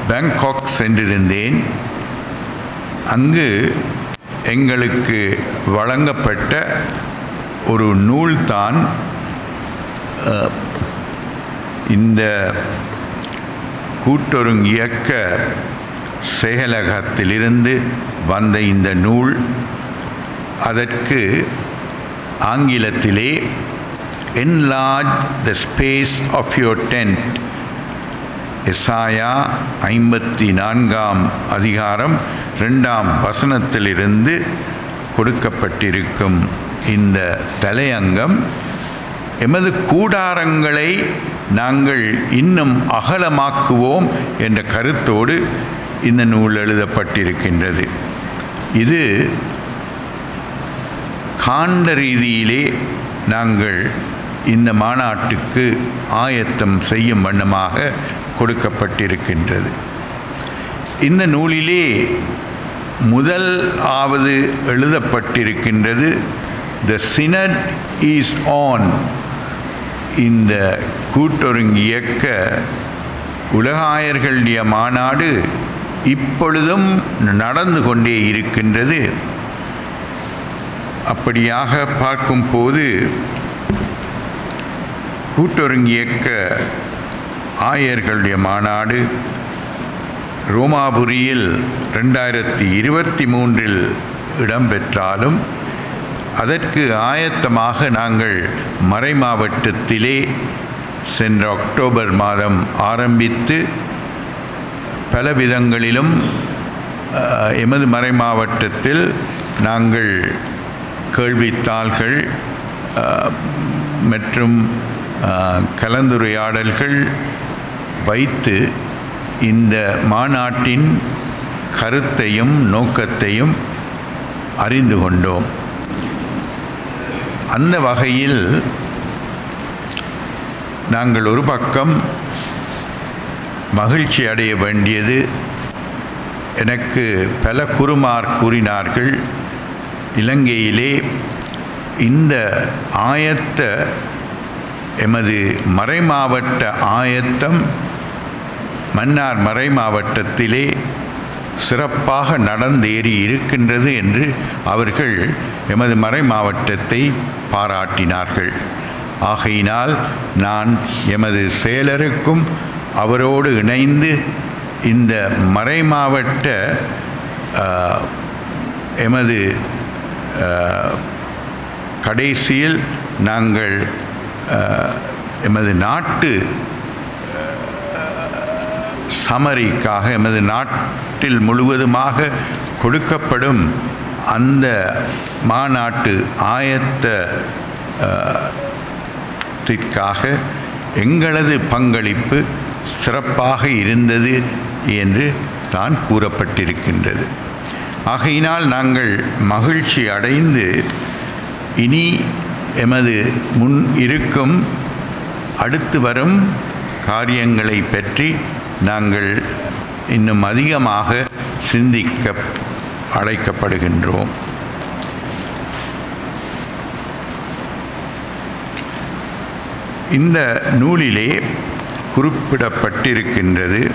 பேங்காக் சென்றிருந்தேன். அங்கு எங்களுக்கு வழங்கப்பட்ட ஒரு நூல்தான் இந்த கூட்டொருங்கியக்க செயலகத்திலிருந்து வந்த இந்த நூல். அதற்கு ஆங்கிலத்திலே enlarge the space of your tent எசாயா ஐம்பத்தி நான்காம் அதிகாரம் ரெண்டாம் வசனத்திலிருந்து கொடுக்கப்பட்டிருக்கும் இந்த தலையங்கம் எமது கூடாரங்களை நாங்கள் இன்னும் அகலமாக்குவோம் என்ற கருத்தோடு இந்த நூல் எழுதப்பட்டிருக்கின்றது. இது காண்ட ரீதியிலே நாங்கள் இந்த மாநாட்டுக்கு ஆயத்தம் செய்யும் வண்ணமாக கொடுக்கப்பட்டிருக்கின்றது. இந்த நூலிலே முதல் ஆவது எழுதப்பட்டிருக்கின்றது த சினட் இஸ் ஆன் இந்த கூட்டொருங்கியக்க உலகாயர்களுடைய மாநாடு இப்பொழுதும் நடந்து கொண்டே இருக்கின்றது. அப்படியாக பார்க்கும்போது கூட்டொருங்கியக்க ஆயர்களுடைய மாநாடு ரோமாபுரியில் ரெண்டாயிரத்தி இருபத்தி மூன்றில் இடம்பெற்றாலும் அதற்கு ஆயத்தமாக நாங்கள் மறைமாவட்டத்திலே சென்ற அக்டோபர் மாதம் ஆரம்பித்து பல விதங்களிலும் எமது எமது மறைமாவட்டத்தில் நாங்கள் கேள்வித்தாள்கள் மற்றும் கலந்துரையாடல்கள் வைத்து இந்த மாநாட்டின் கருத்தையும் நோக்கத்தையும் அறிந்து கொண்டோம். அந்த வகையில் நாங்கள் ஒரு பக்கம் மகிழ்ச்சி அடைய வேண்டியது எனக்கு பல குருமார் கூறினார்கள். இலங்கையிலே இந்த ஆயத்த எமது மறைமாவட்ட ஆயத்தம் மன்னார் மறைமாவட்டத்திலே சிறப்பாக நடந்தேறி இருக்கின்றது என்று அவர்கள் எமது மறைமாவட்டத்தை பாராட்டினார்கள். ஆகையினால் நான் எமது செயலருக்கும் அவரோடு இணைந்து இந்த மறைமாவட்ட எமது கடைசியில் நாங்கள் எமது நாட்டு சமரிக்காக எமது நாட்டில் முழுவதுமாக கொடுக்கப்படும் அந்த மாநாட்டு ஆயத்திற்காக எங்களது பங்களிப்பு சிறப்பாக இருந்தது என்று தான் கூறப்பட்டிருக்கின்றது. ஆகையினால் நாங்கள் மகிழ்ச்சி அடைந்து இனி எமது முன் இருக்கும் அடுத்து வரும் காரியங்களை பற்றி நாங்கள் இன்னும் அதிகமாக சிந்திக்க அழைக்கப்படுகின்றோம். இந்த நூலிலே குறிப்பிடப்பட்டிருக்கின்றது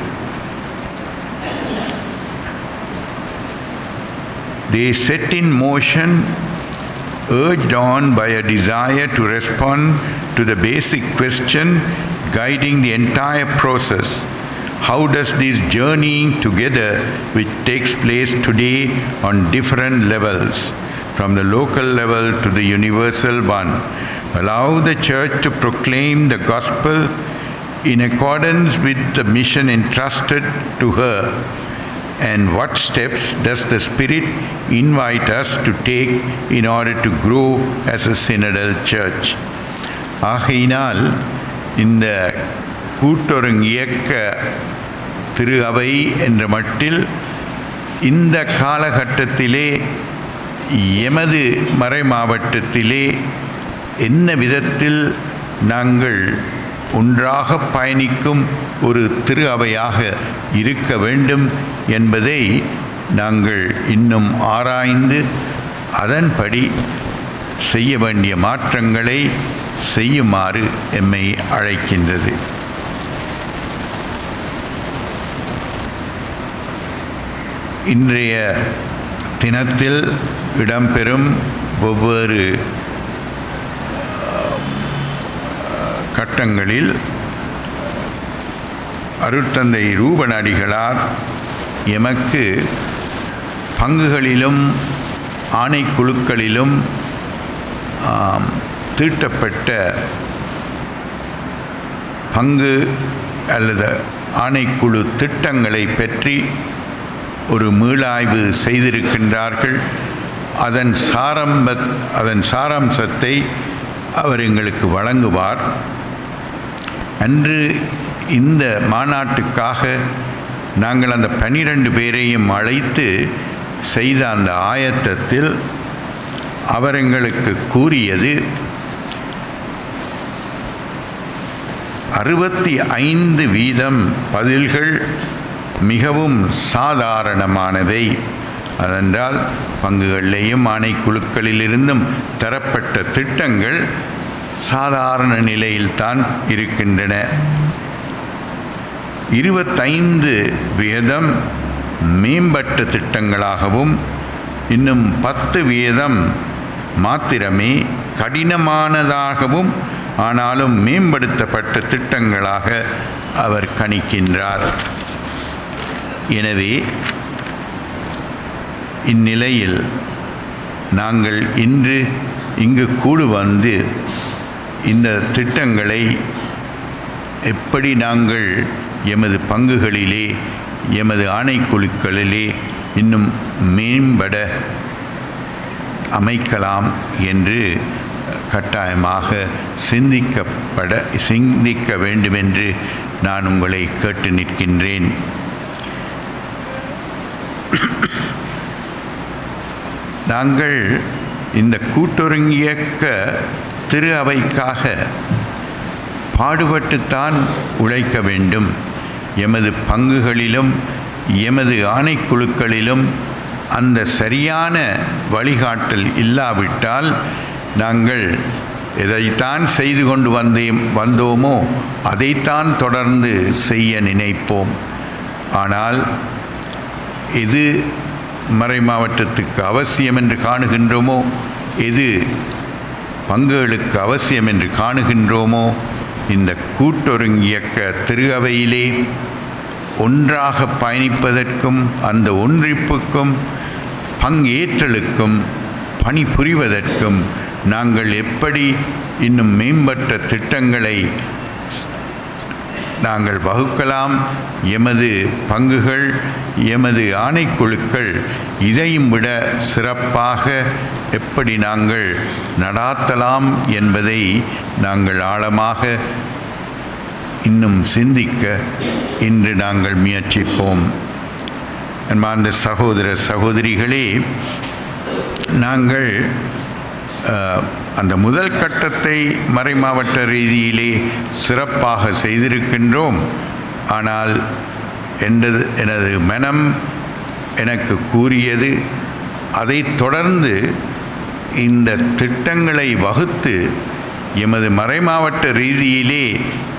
they set in motion urged on by a desire to respond to the basic question guiding the entire process. How does this journeying together, which takes place today on different levels, from the local level to the universal one, allow the church to proclaim the gospel in accordance with the mission entrusted to her? And what steps does the Spirit invite us to take in order to grow as a synodal church? ஆகையினால் இந்த கூட்டொருங்கியக்க திரு அவை என்ற மட்டில் இந்த காலகட்டத்திலே எமது மறை மாவட்டத்திலே என்ன விதத்தில் நாங்கள் ஒன்றாக பயணிக்கும் ஒரு திரு அவையாக இருக்க வேண்டும் என்பதை நாங்கள் இன்னும் ஆராய்ந்து அதன்படி செய்ய வேண்டிய மாற்றங்களை செய்யுமாறு எம்மை அழைக்கின்றது. இன்றைய தினத்தில் இடம்பெறும் ஒவ்வொரு கட்டங்களில் அருட்தந்தை ரூபனடிகளார் எமக்கு பங்குகளிலும் ஆணைக்குழுக்களிலும் தீட்டப்பட்ட பங்கு அல்லது ஆணைக்குழு திட்டங்களை பற்றி ஒரு மீளாய்வு செய்திருக்கின்றார்கள். அதன் சாரம்ப அதன் சாராம்சத்தை அவர் எங்களுக்கு வழங்குவார். அன்று இந்த மாநாட்டுக்காக நாங்கள் அந்த பனிரெண்டு பேரையும் அழைத்து செய்த அந்த ஆயத்தத்தில் அவர் எங்களுக்கு கூறியது அறுபத்தி ஐந்து வீதம் பதில்கள் மிகவும் சாதாரணமானவை. அதென்றால் பங்குகளிலேயும் ஆணைக்குழுக்களிலிருந்தும் தரப்பட்ட திட்டங்கள் சாதாரண நிலையில்தான் இருக்கின்றன. இருபத்தைந்து வீதம் மேம்பட்ட திட்டங்களாகவும் இன்னும் பத்து வீதம் மாத்திரமே கடினமானதாகவும் ஆனாலும் மேம்படுத்தப்பட்ட திட்டங்களாக அவர் கணிக்கின்றார். எனவே இந்நிலையில் நாங்கள் இன்று இங்கு கூடு வந்து இந்த திட்டங்களை எப்படி நாங்கள் எமது பங்குகளிலே எமது ஆணைக்குழுக்களிலே இன்னும் மேம்பட அமைக்கலாம் என்று கட்டாயமாக சிந்திக்கப்பட சிந்திக்க வேண்டுமென்று நான் உங்களை கேட்டு நிற்கின்றேன். நாங்கள் இந்த கூட்டுறங்கியக்க திரு அவைக்காக பாடுபட்டுத்தான் உழைக்க வேண்டும். எமது பங்குகளிலும் எமது ஆணைக்குழுக்களிலும் அந்த சரியான வழிகாட்டல் இல்லாவிட்டால் நாங்கள் எதைத்தான் செய்து கொண்டு வந்தே வந்தோமோ அதைத்தான் தொடர்ந்து செய்ய நினைப்போம். ஆனால் எது மறை மாவட்டத்துக்கு அவசியம் என்று காணுகின்றோமோ எது பங்குகளுக்கு அவசியம் என்று காணுகின்றோமோ? இந்த கூட்டொருங்கியக்க திரு அவையிலே ஒன்றாக பயணிப்பதற்கும் அந்த ஒன்றிப்புக்கும் பங்கேற்றலுக்கும் பணிபுரிவதற்கும் நாங்கள் எப்படி இன்னும் மேம்பட்ட திட்டங்களை நாங்கள் வகுக்கலாம். எமது பங்குகள் எமது ஆணைக்குழுக்கள் இதையும் விட சிறப்பாக எப்படி நாங்கள் நடாத்தலாம் என்பதை நாங்கள் ஆழமாக இன்னும் சிந்திக்க இன்று நாங்கள் முயற்சிப்போம். அன்பார்ந்த சகோதர சகோதரிகளே நாங்கள் அந்த முதல் கட்டத்தை மறைமாவட்ட ரீதியிலே சிறப்பாக செய்திருக்கின்றோம். ஆனால் எனது எனது மனம் எனக்கு கூறியது அதைத் தொடர்ந்து இந்த திட்டங்களை வகுத்து எமது மறைமாவட்ட ரீதியிலே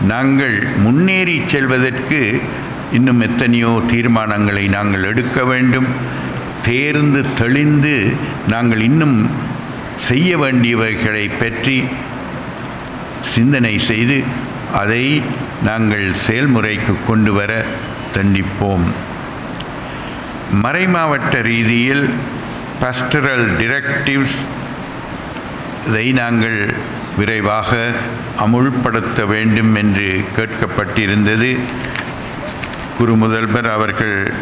நாங்கள் முன்னேறி செல்வதற்கு இன்னும் எத்தனையோ தீர்மானங்களை நாங்கள் எடுக்க வேண்டும். தேர்ந்து தெளிந்து நாங்கள் இன்னும் செய்ய வேண்டியவர்களை பற்றி சிந்தனை செய்து அதை நாங்கள் செயல்முறைக்கு கொண்டு வர தண்டிப்போம். மறைமாவட்ட ரீதியில் பஸ்டரல் டிரெக்டிவ்ஸ் இதை நாங்கள் விரைவாக அமுல்படுத்த வேண்டும் என்று கேட்கப்பட்டிருந்தது. குரு முதல்வர் அவர்கள்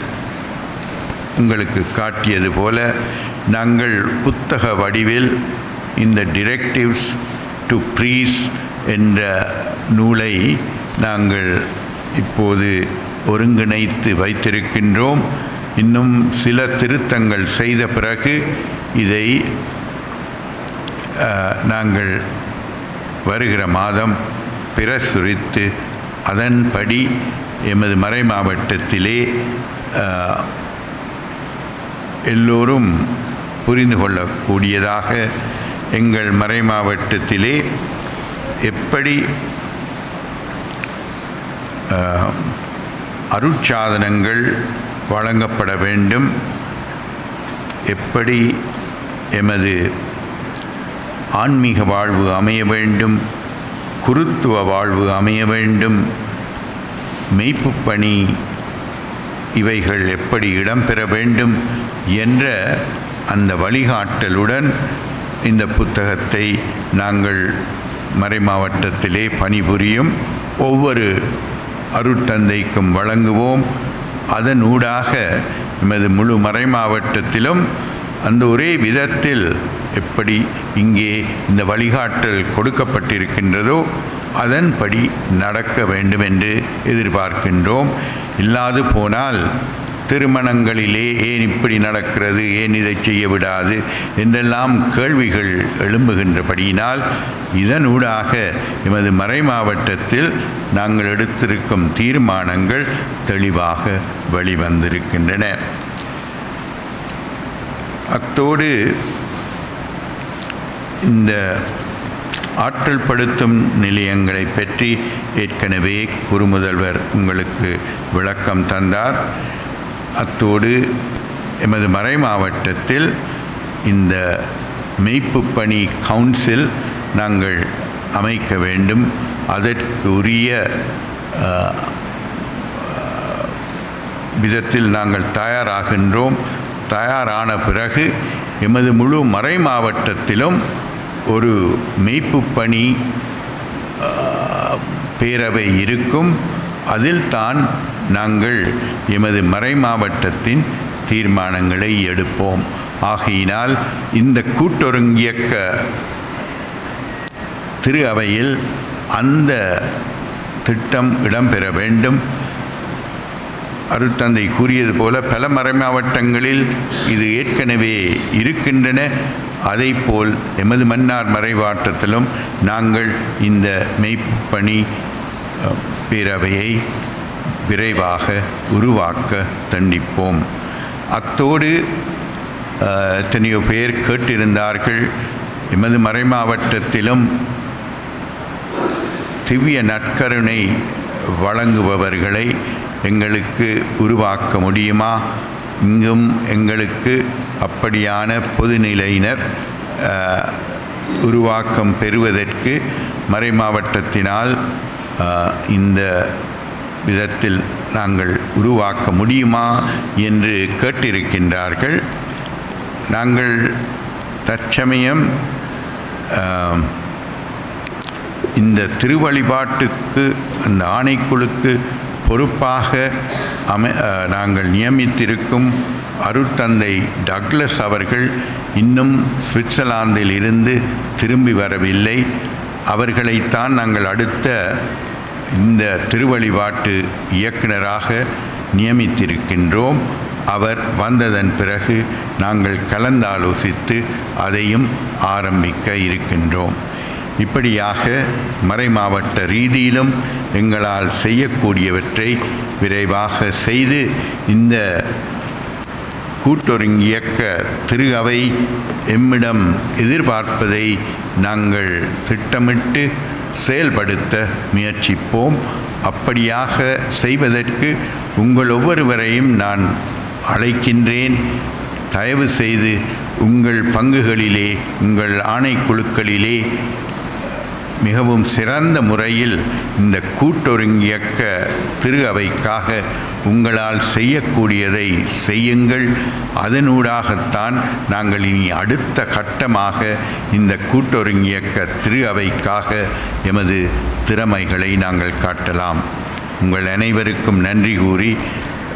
உங்களுக்கு காட்டியது போல நாங்கள் புத்தக வடிவில் இந்த டிரெக்டிவ்ஸ் டு ப்ரீஸ் என்ற நூலை நாங்கள் இப்போது ஒருங்கிணைத்து வைத்திருக்கின்றோம். இன்னும் சில திருத்தங்கள் செய்த பிறகு இதை நாங்கள் வருகிற மாதம் பிரசுரித்து அதன்படி எமது மறை மாவட்டத்திலே எல்லோரும் புரிந்து கொள்ளக்கூடியதாக எங்கள் மறை மாவட்டத்திலே எப்படி அருட்சாதனங்கள் வழங்கப்பட வேண்டும் எப்படி எமது ஆன்மீக வாழ்வு அமைய வேண்டும் குருத்துவ வாழ்வு அமைய வேண்டும் மெய்ப்புப் பணி இவைகள் எப்படி இடம்பெற வேண்டும் என்ற அந்த வழிகாட்டலுடன் இந்த புத்தகத்தை நாங்கள் மறைமாவட்டத்திலே பணிபுரியும் ஒவ்வொரு அருட்தந்தைக்கும் வழங்குவோம். அதன் ஊடாக எமது முழு மறைமாவட்டத்திலும் அந்த ஒரே விதத்தில் எப்படி இங்கே இந்த வழிகாட்டல் கொடுக்கப்பட்டிருக்கின்றதோ அதன்படி நடக்க வேண்டும் என்று எதிர்பார்க்கின்றோம். இல்லாது போனால் திருமணங்களிலே ஏன் இப்படி நடக்கிறது? ஏன் இதை செய்ய விடாது? என்றெல்லாம் கேள்விகள் எழும்புகின்றபடியினால் இதனூடாக எமது மறை மாவட்டத்தில் நாங்கள் எடுத்திருக்கும் தீர்மானங்கள் தெளிவாக வெளிவந்திருக்கின்றன. அத்தோடு இந்த ஆற்றல் படுத்தும் நிலையங்களை பற்றி ஏற்கனவே குறுமுதல்வர் உங்களுக்கு விளக்கம் தந்தார். அத்தோடு எமது மறை மாவட்டத்தில் இந்த மெய்ப்பு பணி கவுன்சில் நாங்கள் அமைக்க வேண்டும். அதற்கு உரிய விதத்தில் நாங்கள் தயாராகின்றோம். தயாரான பிறகு எமது முழு மறை மாவட்டத்திலும் ஒரு மெய்ப்பு பணி பேரவை இருக்கும். அதில் தான் நாங்கள் எமது மறை மாவட்டத்தின் தீர்மானங்களை எடுப்போம். ஆகையினால் இந்த கூட்டொருங்கியக்க திரு அவையில் அந்த திட்டம் இடம்பெற வேண்டும். அருத்தந்தை கூறியது போல பல மறை மாவட்டங்களில் இது ஏற்கனவே இருக்கின்றன. அதைப்போல் எமது மன்னார் மறைவாட்டத்திலும் நாங்கள் இந்த மெய்ப்பணி பேரவையை விரைவாக உருவாக்க தண்டிப்போம். அத்தோடு எத்தனையோ பேர் கேட்டிருந்தார்கள். எமது மறைமாவட்டத்திலும் திவ்ய நற்கருணை வழங்குபவர்களை எங்களுக்கு உருவாக்க முடியுமா? இங்கும் எங்களுக்கு அப்படியான பொதுநிலையினர் உருவாக்கம் பெறுவதற்கு மறைமாவட்டத்தினால் இந்த விதத்தில் நாங்கள் உருவாக்க முடியுமா என்று கேட்டிருக்கின்றார்கள். நாங்கள் தற்சமயம் இந்த திருவழிபாட்டுக்கு அந்த ஆணைக்குழுக்கு பொறுப்பாக அமை நாங்கள் நியமித்திருக்கும் அருட்தந்தை டக்ளஸ் அவர்கள் இன்னும் சுவிட்சர்லாந்தில் இருந்து திரும்பி வரவில்லை. அவர்களைத்தான் நாங்கள் அடுத்த இந்த திருவழிபாட்டு இயக்குனராக நியமித்திருக்கின்றோம். அவர் வந்ததன் பிறகு நாங்கள் கலந்தாலோசித்து அதையும் ஆரம்பிக்க இருக்கின்றோம். இப்படியாக மறைமாவட்ட ரீதியிலும் எங்களால் செய்யக்கூடியவற்றை விரைவாக செய்து இந்த கூட்டொருங்கியக்க திரு அவை எம்மிடம் எதிர்பார்ப்பதை நாங்கள் திட்டமிட்டு செயல்படுத்த முயற்சிப்போம். அப்படியாக செய்வதற்கு உங்கள் ஒவ்வொருவரையும் நான் அழைக்கின்றேன். தயவு செய்து உங்கள் பங்குகளிலே உங்கள் ஆணைக்குழுக்களிலே மிகவும் சிறந்த முறையில் இந்த கூட்டொருங்கியக்க திரு அவைக்காக உங்களால் செய்யக்கூடியதை செய்யுங்கள். அதனூடாகத்தான் நாங்கள் இனி அடுத்த கட்டமாக இந்த கூட்டொருங்கியக்க திரு அவைக்காக எமது திறமைகளை நாங்கள் காட்டலாம். உங்கள் அனைவருக்கும் நன்றி கூறி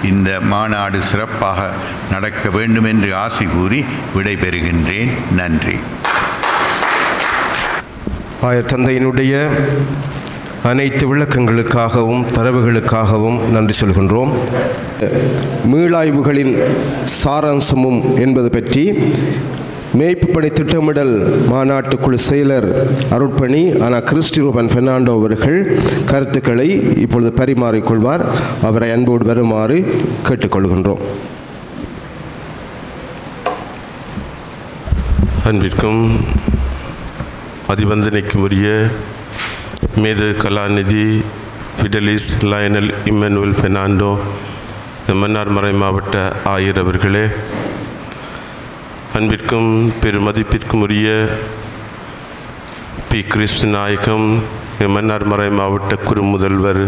இந்த மாநாடு சிறப்பாக நடக்க வேண்டும் என்று ஆசி கூறி விடைபெறுகின்றேன். நன்றி. ஆயர் தந்தையினுடைய அனைத்து விளக்கங்களுக்காகவும் தரவுகளுக்காகவும் நன்றி சொல்கின்றோம். மீளாய்வுகளின் சாராம்சமும் என்பது பற்றி மேய்ப்பு பணி திட்டமிடல் மாநாட்டுக்குழு செயலர் அருட்பணி ஆனால் கிறிஸ்டி ரூபன் பெர்னாண்டோ அவர்கள் கருத்துக்களை இப்பொழுது பரிமாறிக்கொள்வார் அவரை அன்போடு வருமாறு கேட்டுக்கொள்கின்றோம். அன்பிற்கும் அதிவந்தனைக்கும் உரிய மேது கலாநிதி ஃபிடலிஸ் லயனல் இம்மானுவல் பெர்னாண்டோ மன்னார் மறை மாவட்ட ஆயர் அவர்களே அன்பிற்கும் பெருமதிப்பிற்கும் உரிய பி. கிறிஸ்து நாயகம் மன்னார் மறை மாவட்ட குறு முதல்வர்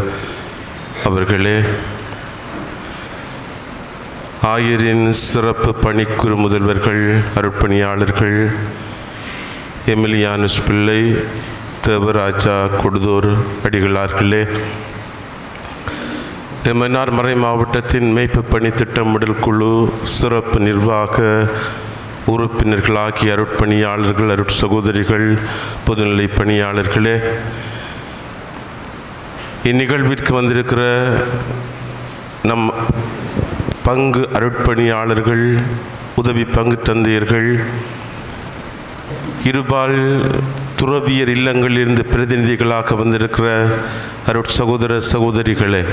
அவர்களே ஆயரின் சிறப்பு பணிக்குறு முதல்வர்கள் அருட்பணியாளர்கள் எமிலியானுஸ் பிள்ளை தேவராஜா கொடுதோர் அடிகளார்களே. எம்என்ஆர் மறை மாவட்டத்தின் மேய்ப்பு பணி திட்டமிடல் குழு சிறப்பு நிர்வாக உறுப்பினர்களாகிய அருட்பணியாளர்கள் அருட் சகோதரிகள் பொதுநிலை பணியாளர்களே. இந்நிகழ்விற்கு வந்திருக்கிற நம் பங்கு அருட்பணியாளர்கள் உதவி பங்கு தந்தையர்கள் இருபால் துறவியர் இல்லங்களிலிருந்து பிரதிநிதிகளாக வந்திருக்கிற அருட் சகோதர சகோதரிகளே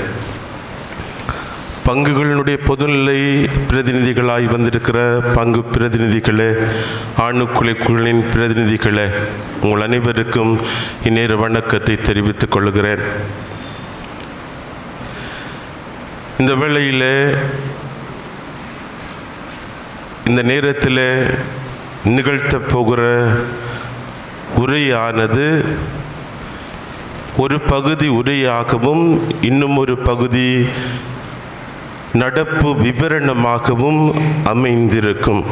பங்குகளினுடைய பொதுநிலை பிரதிநிதிகளாய் வந்திருக்கிற பங்கு பிரதிநிதிகளே ஆணுக்குலைக்குழுவின் பிரதிநிதிகளே உங்கள் அனைவருக்கும் இந்நேர வணக்கத்தை தெரிவித்துக் கொள்கிறேன். இந்த வேளையில் இந்த நேரத்தில் நிகழ்த்தப் போகிற உரையானது ஒரு பகுதி உரையாகவும் இன்னும் ஒரு பகுதி நடப்பு விவரணமாகவும் அமைந்திருக்கும்.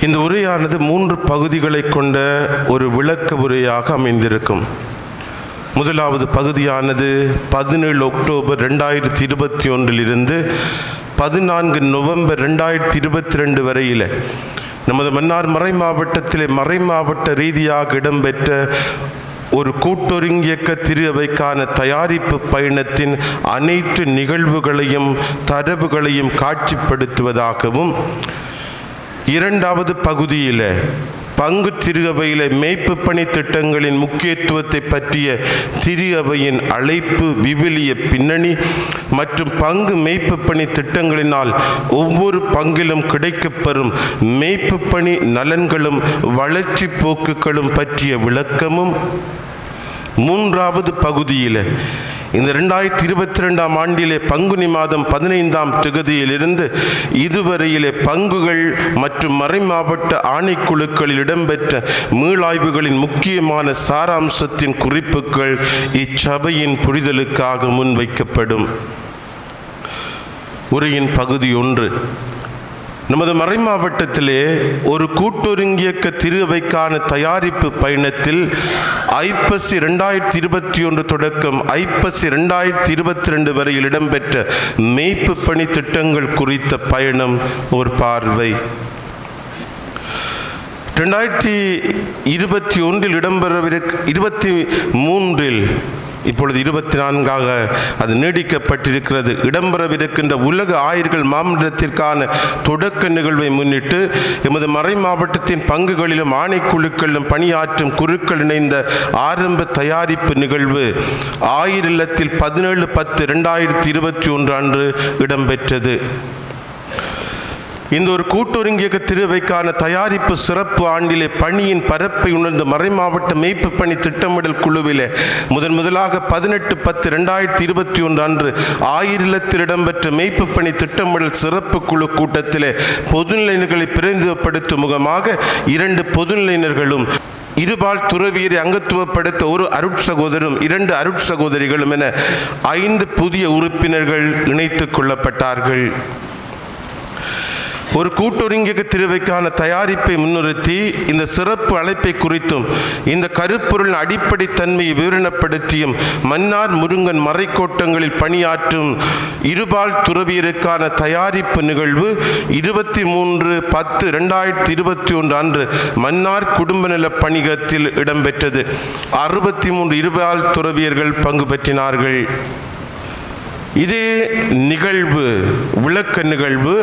இந்த உரையானது மூன்று பகுதிகளை கொண்ட ஒரு விளக்க உரையாக அமைந்திருக்கும். முதலாவது பகுதியானது பதினேழு அக்டோபர் ரெண்டாயிரத்தி இருபத்தி ஒன்றிலிருந்து பதினான்கு நவம்பர் ரெண்டாயிரத்தி இருபத்தி ரெண்டு வரையில் நமது மன்னார் மறை மாவட்டத்திலே மறை மாவட்ட ரீதியாக இடம்பெற்ற ஒரு கூட்டொருங்கியக்க திருவைக்கான தயாரிப்பு பயணத்தின் அனைத்து நிகழ்வுகளையும் தரவுகளையும் காட்சிப்படுத்துவதாகவும் இரண்டாவது பகுதியில் பங்கு திருகவையில் மேய்ப்பு பணி திட்டங்களின் முக்கியத்துவத்தை பற்றிய திருகவையின் அழைப்பு விவிலிய பின்னணி மற்றும் பங்கு மேய்ப்பு பணி திட்டங்களினால் ஒவ்வொரு பங்கிலும் கிடைக்கப்பெறும் மேய்ப்பு பணி நலன்களும் வளர்ச்சி போக்குகளும் பற்றிய விளக்கமும் மூன்றாவது பகுதியில் இந்த ரெண்டாயிரத்தி இருபத்தி ரெண்டாம் ஆண்டிலே பங்குனி மாதம் பதினைந்தாம் தொகுதியிலிருந்து இதுவரையிலே பங்குகள் மற்றும் மறைமாவட்ட ஆணைக்குழுக்களில் இடம்பெற்ற மீளாய்வுகளின் முக்கியமான சாராம்சத்தின் குறிப்புகள் இச்சபையின் புரிதலுக்காக முன்வைக்கப்படும். உரையின் பகுதி ஒன்று. நமது மறை மாவட்டத்திலே ஒரு கூட்டொருங்கியக்க திருவைக்கான தயாரிப்பு பயணத்தில் ஐப்பசி ரெண்டாயிரத்தி இருபத்தி ஒன்று தொடக்கம் ஐப்பசி ரெண்டாயிரத்தி இருபத்தி ரெண்டு வரையில் இடம்பெற்ற மெய்ப்பு பணி திட்டங்கள் குறித்த பயணம் ஒரு பார்வை. ரெண்டாயிரத்தி இருபத்தி ஒன்றில் இடம்பெறவிருக்க இருபத்தி மூன்றில் இப்பொழுது இருபத்தி நான்காக அது நீடிக்கப்பட்டிருக்கிறது. இடம்பெறவிருக்கின்ற உலக ஆயர்கள் மாமன்றத்திற்கான தொடக்க நிகழ்வை முன்னிட்டு எமது மறை மாவட்டத்தின் பங்குகளிலும் ஆணைக்குழுக்களிலும் பணியாற்றும் குழுக்கள் இணைந்த ஆரம்ப தயாரிப்பு நிகழ்வு ஆயிரத்தில் பதினேழு பத்து ரெண்டாயிரத்தி இருபத்தி ஒன்று அன்று இடம்பெற்றது. இந்த ஒரு கூட்டொருங்கியக்க திருவைக்கான தயாரிப்பு சிறப்பு ஆண்டிலே பணியின் பரப்பை உணர்ந்த மறைமாவட்ட மேய்ப்பு பணி திட்டமிடல் குழுவிலே முதன் முதலாக பதினெட்டு பத்து ரெண்டாயிரத்தி இருபத்தி ஒன்று அன்று ஆயிரத்தில் இடம்பெற்ற மேய்ப்பு பணி திட்டமிடல் சிறப்பு குழு கூட்டத்திலே பொதுநிலையினர்களை பிரதிநிதிப்படுத்தும் முகமாக இரண்டு பொதுநிலையினர்களும் இருபால் துறவியரை அங்கத்துவப்படுத்த ஒரு அருட்சகோதரும் இரண்டு அருட்சகோதரிகளும் என ஐந்து புதிய உறுப்பினர்கள் இணைத்துக் கொள்ளப்பட்டார்கள். ஒரு கூட்டொருங்கிய திருவைக்கான தயாரிப்பை முன்னிறுத்தி இந்த சிறப்பு அழைப்பை குறித்தும் இந்த கருப்பொருள் அடிப்படை தன்மையை விவரணப்படுத்தியும் மன்னார் முருங்கன் மறைக்கோட்டங்களில் பணியாற்றும் இருபால் துறவியருக்கான தயாரிப்பு நிகழ்வு இருபத்தி மூன்று பத்து ரெண்டாயிரத்தி இருபத்தி ஒன்று அன்று மன்னார் குடும்ப நல பணிகத்தில் இடம்பெற்றது. அறுபத்தி மூன்று இருபால் துறவியர்கள் பங்கு பெற்றினார்கள். இதே நிகழ்வு விளக்க நிகழ்வு.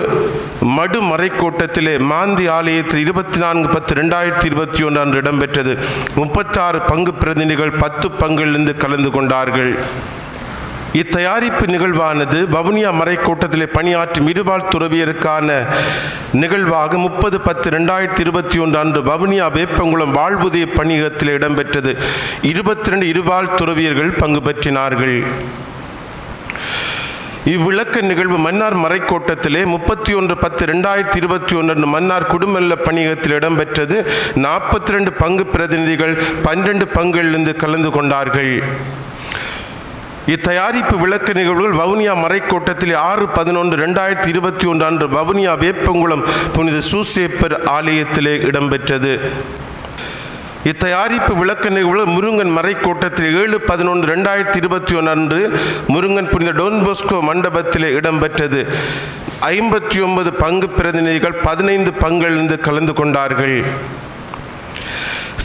மடுமறை கோட்டத்திலே மாந்தி ஆலயத்தில் இருபத்தி நான்கு பத்து ரெண்டாயிரத்தி இருபத்தி ஒன்று அன்று இடம்பெற்றது. முப்பத்தாறு பங்கு பிரதிநிதிகள் பத்து பங்கிலிருந்து கலந்து கொண்டார்கள். இத்தயாரிப்பு நிகழ்வானது வவுனியா மறைக்கூட்டத்திலே பணியாற்றும் இருபால் துறவியருக்கான நிகழ்வாக முப்பது பத்து ரெண்டாயிரத்தி இருபத்தி ஒன்று அன்று வவுனியா வேப்பங்குளம் வாழ்வுதய பணியகத்தில் இடம்பெற்றது. இருபத்தி ரெண்டு இருபால் துறவியர்கள் பங்கு பெற்றினார்கள். இவ்விளக்க நிகழ்வு மன்னார் மறைக்கோட்டத்திலே முப்பத்தி ஒன்று பத்து ரெண்டாயிரத்தி இருபத்தி ஒன்று மன்னார் குடும்பநல பணியகத்தில் இடம்பெற்றது. நாற்பத்தி ரெண்டு பங்கு பிரதிநிதிகள் பன்னிரண்டு பங்கிலிருந்து கலந்து கொண்டார்கள். இத்தயாரிப்பு விளக்க நிகழ்வுகள் வவுனியா மறைக்கோட்டத்தில் ஆறு பதினொன்று ரெண்டாயிரத்தி இருபத்தி ஒன்று அன்று வவுனியா வேப்பங்குளம் புனித சூசேப்பர் ஆலயத்திலே இடம்பெற்றது. இத்தயாரிப்பு விளக்க நிகழ்வு முருங்கன் மறைக்கோட்டத்தில் ஏழு பதினொன்று ரெண்டாயிரத்தி இருபத்தி ஒன்று அன்று முருங்கன் புனித டோன்போஸ்கோ மண்டபத்தில் மண்டபத்திலே இடம்பெற்றது. ஐம்பத்தி ஒன்பது பங்கு பிரதிநிதிகள் பதினைந்து பங்கிலிருந்து கலந்து கொண்டார்கள்.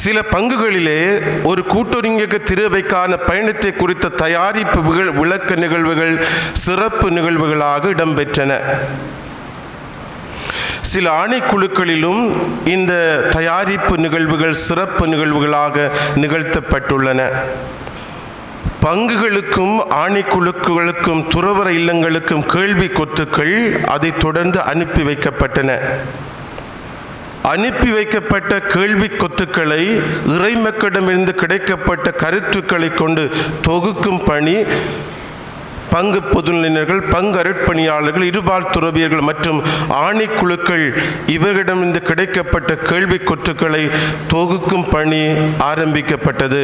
சில பங்குகளிலே ஒரு கூட்டொருங்கிய திருவைக்கான பயணத்தை குறித்த தயாரிப்பு விளக்க நிகழ்வுகள் சிறப்பு நிகழ்வுகளாக இடம்பெற்றன. சில ஆணைக்குழுக்களிலும் இந்த தயாரிப்பு நிகழ்வுகள் சிறப்பு நிகழ்வுகளாக நிகழ்த்தப்பட்டுள்ளன. பங்குகளுக்கும் ஆணைக்குழுக்களுக்கும் துறவர இல்லங்களுக்கும் கேள்வி கொத்துக்கள் அதைத் தொடர்ந்து அனுப்பி வைக்கப்பட்டன. அனுப்பி வைக்கப்பட்ட கேள்வி கொத்துக்களை இறைமக்களிடமிருந்து கிடைக்கப்பட்ட கருத்துக்களை கொண்டு தொகுக்கும் பணி பங்கு பொதுநிலையினர்கள் பங்கு அருட்பணியாளர்கள் இருபால் துறவியர்கள் மற்றும் ஆணைக்குழுக்கள் இவர்களிடமிருந்து கிடைக்கப்பட்ட கேள்வி கொற்றுக்களை தொகுக்கும் பணி ஆரம்பிக்கப்பட்டது.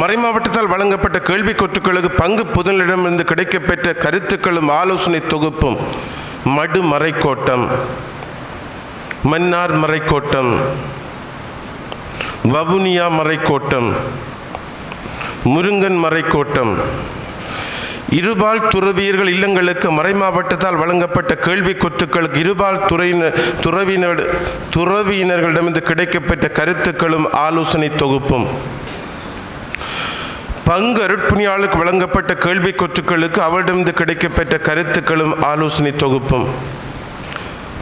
மறைமாவட்டத்தால் வழங்கப்பட்ட கேள்விக்கொற்றுக்களுக்கு பங்கு பொதுநிலையிடமிருந்து கிடைக்கப்பெற்ற கருத்துக்களும் ஆலோசனை தொகுப்பும் மடு மறைக்கோட்டம் மன்னார் மறைக்கோட்டம் வவுனியா மறைக்கோட்டம் முருங்கன் மறைக்கோட்டம் இருபால் துறவியர்கள் இல்லங்களுக்கு மறைமாவட்டத்தால் வழங்கப்பட்ட கேள்வி கொத்துக்களுக்கு இருபால் துறையினர் துறவினர் துறவியினர்களிடமிருந்து கிடைக்கப்பட்ட கருத்துக்களும் ஆலோசனை தொகுப்பும். பங்கு அருட்பணியாளருக்கு வழங்கப்பட்ட கேள்வி கொத்துக்களுக்கு அவரிடமிருந்து கிடைக்கப்பெற்ற கருத்துக்களும் ஆலோசனை தொகுப்பும்.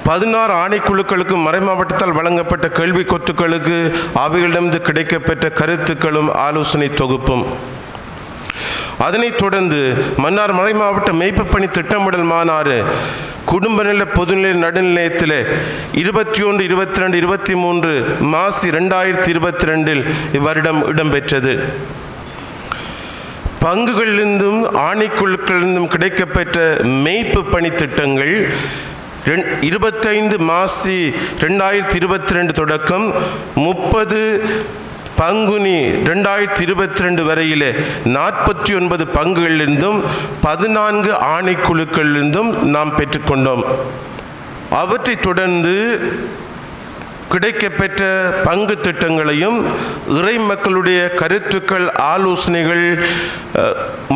பதினாறு ஆணைக்குழுக்களுக்கும் மறைமாவட்டத்தால் வழங்கப்பட்ட கேள்வி கொத்துக்களுக்கு அவைகளிடமிருந்து கிடைக்கப்பெற்ற கருத்துக்களும் ஆலோசனை தொகுப்பும். அதனைத் தொடர்ந்து மன்னார் மறைமாவட்ட மெய்ப்பு பணி திட்டமிடல் மாநாடு குடும்ப நில பொதுநிலை நடுநிலையத்தில் இருபத்தி ஒன்று இருபத்தி ரெண்டு இருபத்தி மூன்று மாசி ரெண்டாயிரத்தி இருபத்தி ரெண்டில் இவ்வருடம் இடம்பெற்றது. பங்குகளிலிருந்தும் ஆணைக்குழுக்களிலிருந்தும் கிடைக்கப்பெற்ற மெய்ப்பு பணி திட்டங்கள் ரெண்- இருபத்தைந்து மாசி ரெண்டாயிரத்தி இருபத்தி ரெண்டு தொடக்கம் முப்பது பங்குனி ரெண்டாயிரத்தி இருபத்தி ரெண்டு வரையிலே நாற்பத்தி ஒன்பது பங்குகளிலிருந்தும் பதினான்கு ஆணைக்குழுக்களிலிருந்தும் நாம் பெற்றுக்கொண்டோம். அவற்றைத் தொடர்ந்து கிடைக்கப்பெற்ற பங்கு திட்டங்களையும் இறை மக்களுடைய கருத்துக்கள் ஆலோசனைகள்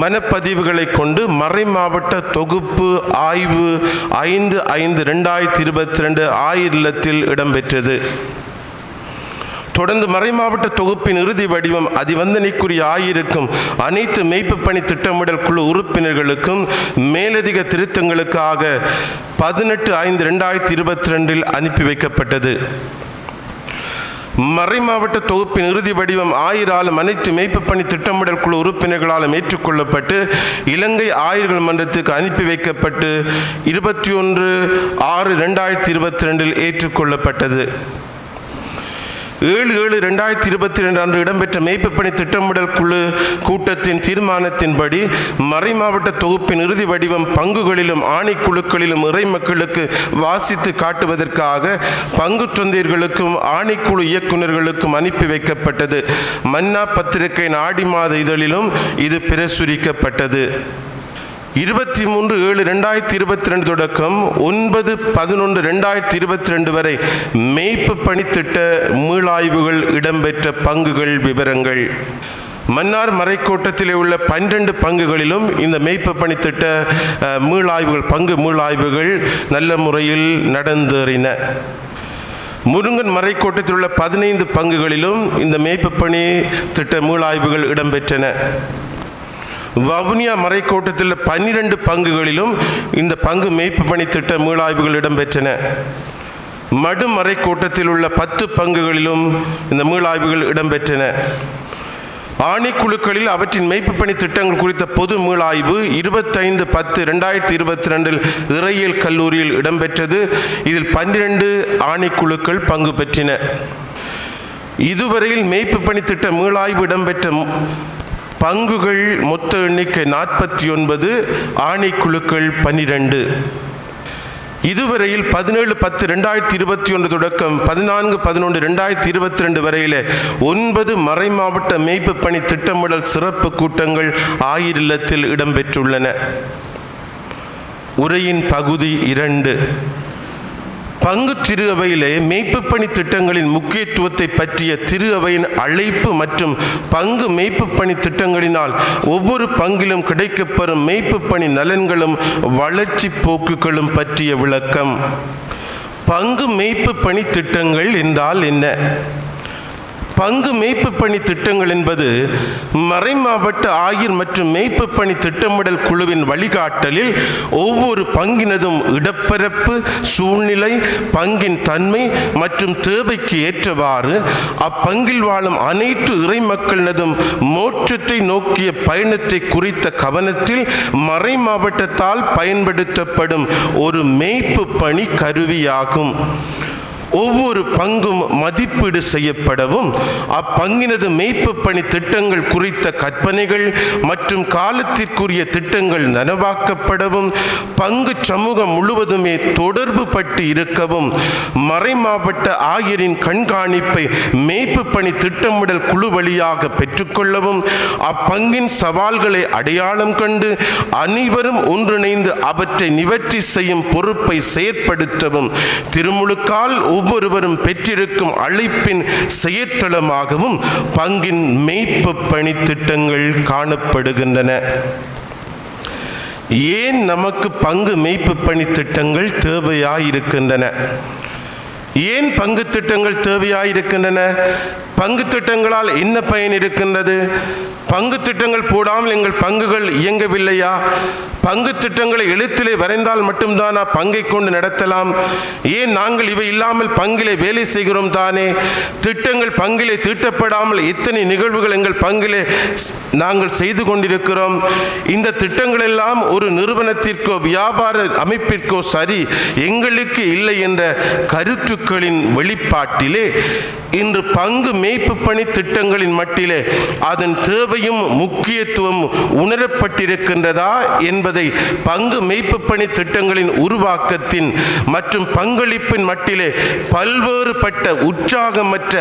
மனப்பதிவுகளை கொண்டு மறை மாவட்ட தொகுப்பு ஆய்வு ஐந்து ஐந்து ரெண்டாயிரத்தி இருபத்தி ரெண்டு ஆயிரத்தில் இடம்பெற்றது. தொடர்ந்து மறைமாவட்ட தொகுப்பின் இறுதி வடிவம் அதிவந்தனைக்குரிய ஆயிருக்கும். அனைத்து மெய்ப்பு பணி திட்டமிடல் குழு உறுப்பினர்களுக்கும் மேலதிக திருத்தங்களுக்காக பதினெட்டு ஐந்து ரெண்டாயிரத்தி இருபத்தி ரெண்டில் அனுப்பி வைக்கப்பட்டது. மறைமாவட்ட தொகுப்பின் இறுதி வடிவம் ஆயிராலும் அனைத்து மேய்ப்பு பணி திட்டமிடல் குழு உறுப்பினர்களாலும் ஏற்றுக்கொள்ளப்பட்டு இலங்கை ஆயுர்கள் மன்றத்துக்கு அனுப்பி வைக்கப்பட்டு இருபத்தி ஒன்று ஆறு ரெண்டாயிரத்தி இருபத்தி ரெண்டில் ஏற்றுக்கொள்ளப்பட்டது. ஏழு ஏழு ரெண்டாயிரத்தி இருபத்தி ரெண்டு அன்று இடம்பெற்ற மேய்ப்பு பணி திட்டமிடல் குழு கூட்டத்தின் தீர்மானத்தின்படி மறைமாவட்ட தொகுப்பின் இறுதி வடிவம் பங்குகளிலும் ஆணைக்குழுக்களிலும் இறை மக்களுக்கு வாசித்து காட்டுவதற்காக பங்கு தொந்தீர்களுக்கும் ஆணைக்குழு இயக்குநர்களுக்கும் அனுப்பி வைக்கப்பட்டது. மன்னா பத்திரிகையின் ஆடி மாத இதழிலும் இது பிரசுரிக்கப்பட்டது. இருபத்தி மூன்று ஏழு ரெண்டாயிரத்தி இருபத்தி ரெண்டு தொடக்கம் ஒன்பது பதினொன்று ரெண்டாயிரத்தி இருபத்தி ரெண்டு வரை மேய்ப்பு பணித்திட்ட மீளாய்வுகள் இடம்பெற்ற பங்குகள் விவரங்கள். மன்னார் மறைக்கோட்டத்திலே உள்ள பன்னிரண்டு பங்குகளிலும் இந்த மேய்ப்பு பணித்திட்ட மீளாய்வுகள் பங்கு மீளாய்வுகள் நல்ல முறையில் நடந்தேறின. முருங்கன் மறைக்கோட்டத்தில் உள்ள பதினைந்து பங்குகளிலும் இந்த மேய்ப்பு பணி திட்ட மீளாய்வுகள் இடம்பெற்றன. வவுனியா மறைக்கோட்டத்தில் பன்னிரண்டு பங்குகளிலும் இந்த பங்கு மேய்ப்பு பணி திட்ட மீளாய்வுகள் இடம்பெற்றன. மடு மறைக்கோட்டத்தில் உள்ள பத்து பங்குகளிலும் இந்த மீளாய்வுகள் இடம்பெற்றன. ஆணைக்குழுக்களில் அவற்றின் மெய்ப்பு பணி திட்டங்கள் குறித்த பொது மீளாய்வு இருபத்தைந்து பத்து ரெண்டாயிரத்தி இருபத்தி ரெண்டில் இறையியல் கல்லூரியில் இடம்பெற்றது. இதில் பன்னிரண்டு ஆணைக்குழுக்கள் பங்கு பெற்றின. இதுவரையில் மேய்ப்பு பணி திட்ட மீளாய்வு இடம்பெற்ற பங்குகள் மொத்த எண்ணிக்கை நாற்பத்தி ஒன்பது ஆணைக்குழுக்கள் பன்னிரண்டு இதுவரையில் பதினேழு பத்து ரெண்டாயிரத்தி இருபத்தி ஒன்று தொடக்கம் பதினான்கு பதினொன்று ரெண்டாயிரத்தி இருபத்தி ரெண்டு வரையிலே ஒன்பது மறைமாவட்ட மேய்ப்பு பணி திட்டமிடல் சிறப்பு கூட்டங்கள் ஆயிரில்லத்தில் இடம்பெற்றுள்ளன. உரையின் பகுதி இரண்டு. பங்கு திரு அவையிலே மெய்ப்பு பணி திட்டங்களின் முக்கியத்துவத்தை பற்றிய திரு அவையின் அழைப்பு மற்றும் பங்கு மெய்ப்பு பணி திட்டங்களினால் ஒவ்வொரு பங்கிலும் கிடைக்கப்பெறும் மெய்ப்பு பணி நலன்களும் வளர்ச்சி போக்குகளும் பற்றிய விளக்கம். பங்கு மெய்ப்பு பணி திட்டங்கள் என்றால் என்ன? பங்கு மேய்ப்பு பணி திட்டங்கள் என்பது மறைமாவட்ட ஆயிர் மற்றும் மேய்ப்பு பணி திட்டமிடல் குழுவின் வழிகாட்டலில் ஒவ்வொரு பங்கினதும் இடப்பரப்பு சூழ்நிலை பங்கின் தன்மை மற்றும் தேவைக்கு ஏற்றவாறு அப்பங்கில் வாழும் அனைத்து இறை மக்களினதும் மோட்சத்தை நோக்கிய பயணத்தை குறித்த கவனத்தில் மறைமாவட்டத்தால் பயன்படுத்தப்படும் ஒரு மேய்ப்பு பணி கருவியாகும். ஒவ்வொரு பங்கும் மதிப்பீடு செய்யப்படவும் அப்பங்கினது மெய்ப்பு பணி திட்டங்கள் குறித்த கற்பனைகள் மற்றும் காலத்திற்குரிய திட்டங்கள் நனவாக்கப்படவும் பங்கு சமூகம் முழுவதுமே தொடர்பு பட்டு இருக்கவும் மறைமாவட்ட ஆயரின் கண்காணிப்பை மேய்ப்பு பணி திட்டமிடல் குழு வழியாக பெற்றுக்கொள்ளவும் அப்பங்கின் சவால்களை அடையாளம் கண்டு அனைவரும் ஒன்றிணைந்து அவற்றை நிவர்த்தி செய்யும் பொறுப்பை செயற்படுத்தவும் திருமுழுக்கால் ஒவ்வொருவரும் பெற்றிருக்கும் அழைப்பின் செயற்தளமாகவும் பங்கின் மெய்ப்பு பணி திட்டங்கள் காணப்படுகின்றன. ஏன் நமக்கு பங்கு மெய்ப்பு பணி திட்டங்கள் தேவையாயிருக்கின்றன? ஏன் பங்கு திட்டங்கள் தேவையாயிருக்கின்றன? பங்கு திட்டங்களால் என்ன பயன் இருக்கின்றது? பங்கு திட்டங்கள் போடாமல் எங்கள் பங்குகள் இயங்கவில்லையா? பங்கு திட்டங்களை எழுத்திலே வரைந்தால் மட்டும்தானா பங்கை கொண்டு நடத்தலாம்? ஏன் நாங்கள் இவை இல்லாமல் பங்கிலே வேலை செய்கிறோம் தானே? திட்டங்கள் பங்கிலே தீட்டப்படாமல் எத்தனை நிகழ்வுகள் எங்கள் பங்கிலே நாங்கள் செய்து கொண்டிருக்கிறோம். இந்த திட்டங்கள் எல்லாம் ஒரு நிறுவனத்திற்கோ வியாபார அமைப்பிற்கோ சரி எங்களுக்கு இல்லை என்ற கருத்துக்களின் வெளிப்பாட்டிலே இன்று பங்கு மேய்ப்பு பணி திட்டங்களின் மட்டிலே அதன் தேவையும் முக்கியத்துவம் உணரப்பட்டிருக்கின்றதா என்பதை பங்கு மேய்ப்பு பணி திட்டங்களின் உருவாக்கத்தின் மற்றும் பங்களிப்பின் மட்டிலே பல்வேறுபட்ட உற்சாகமற்ற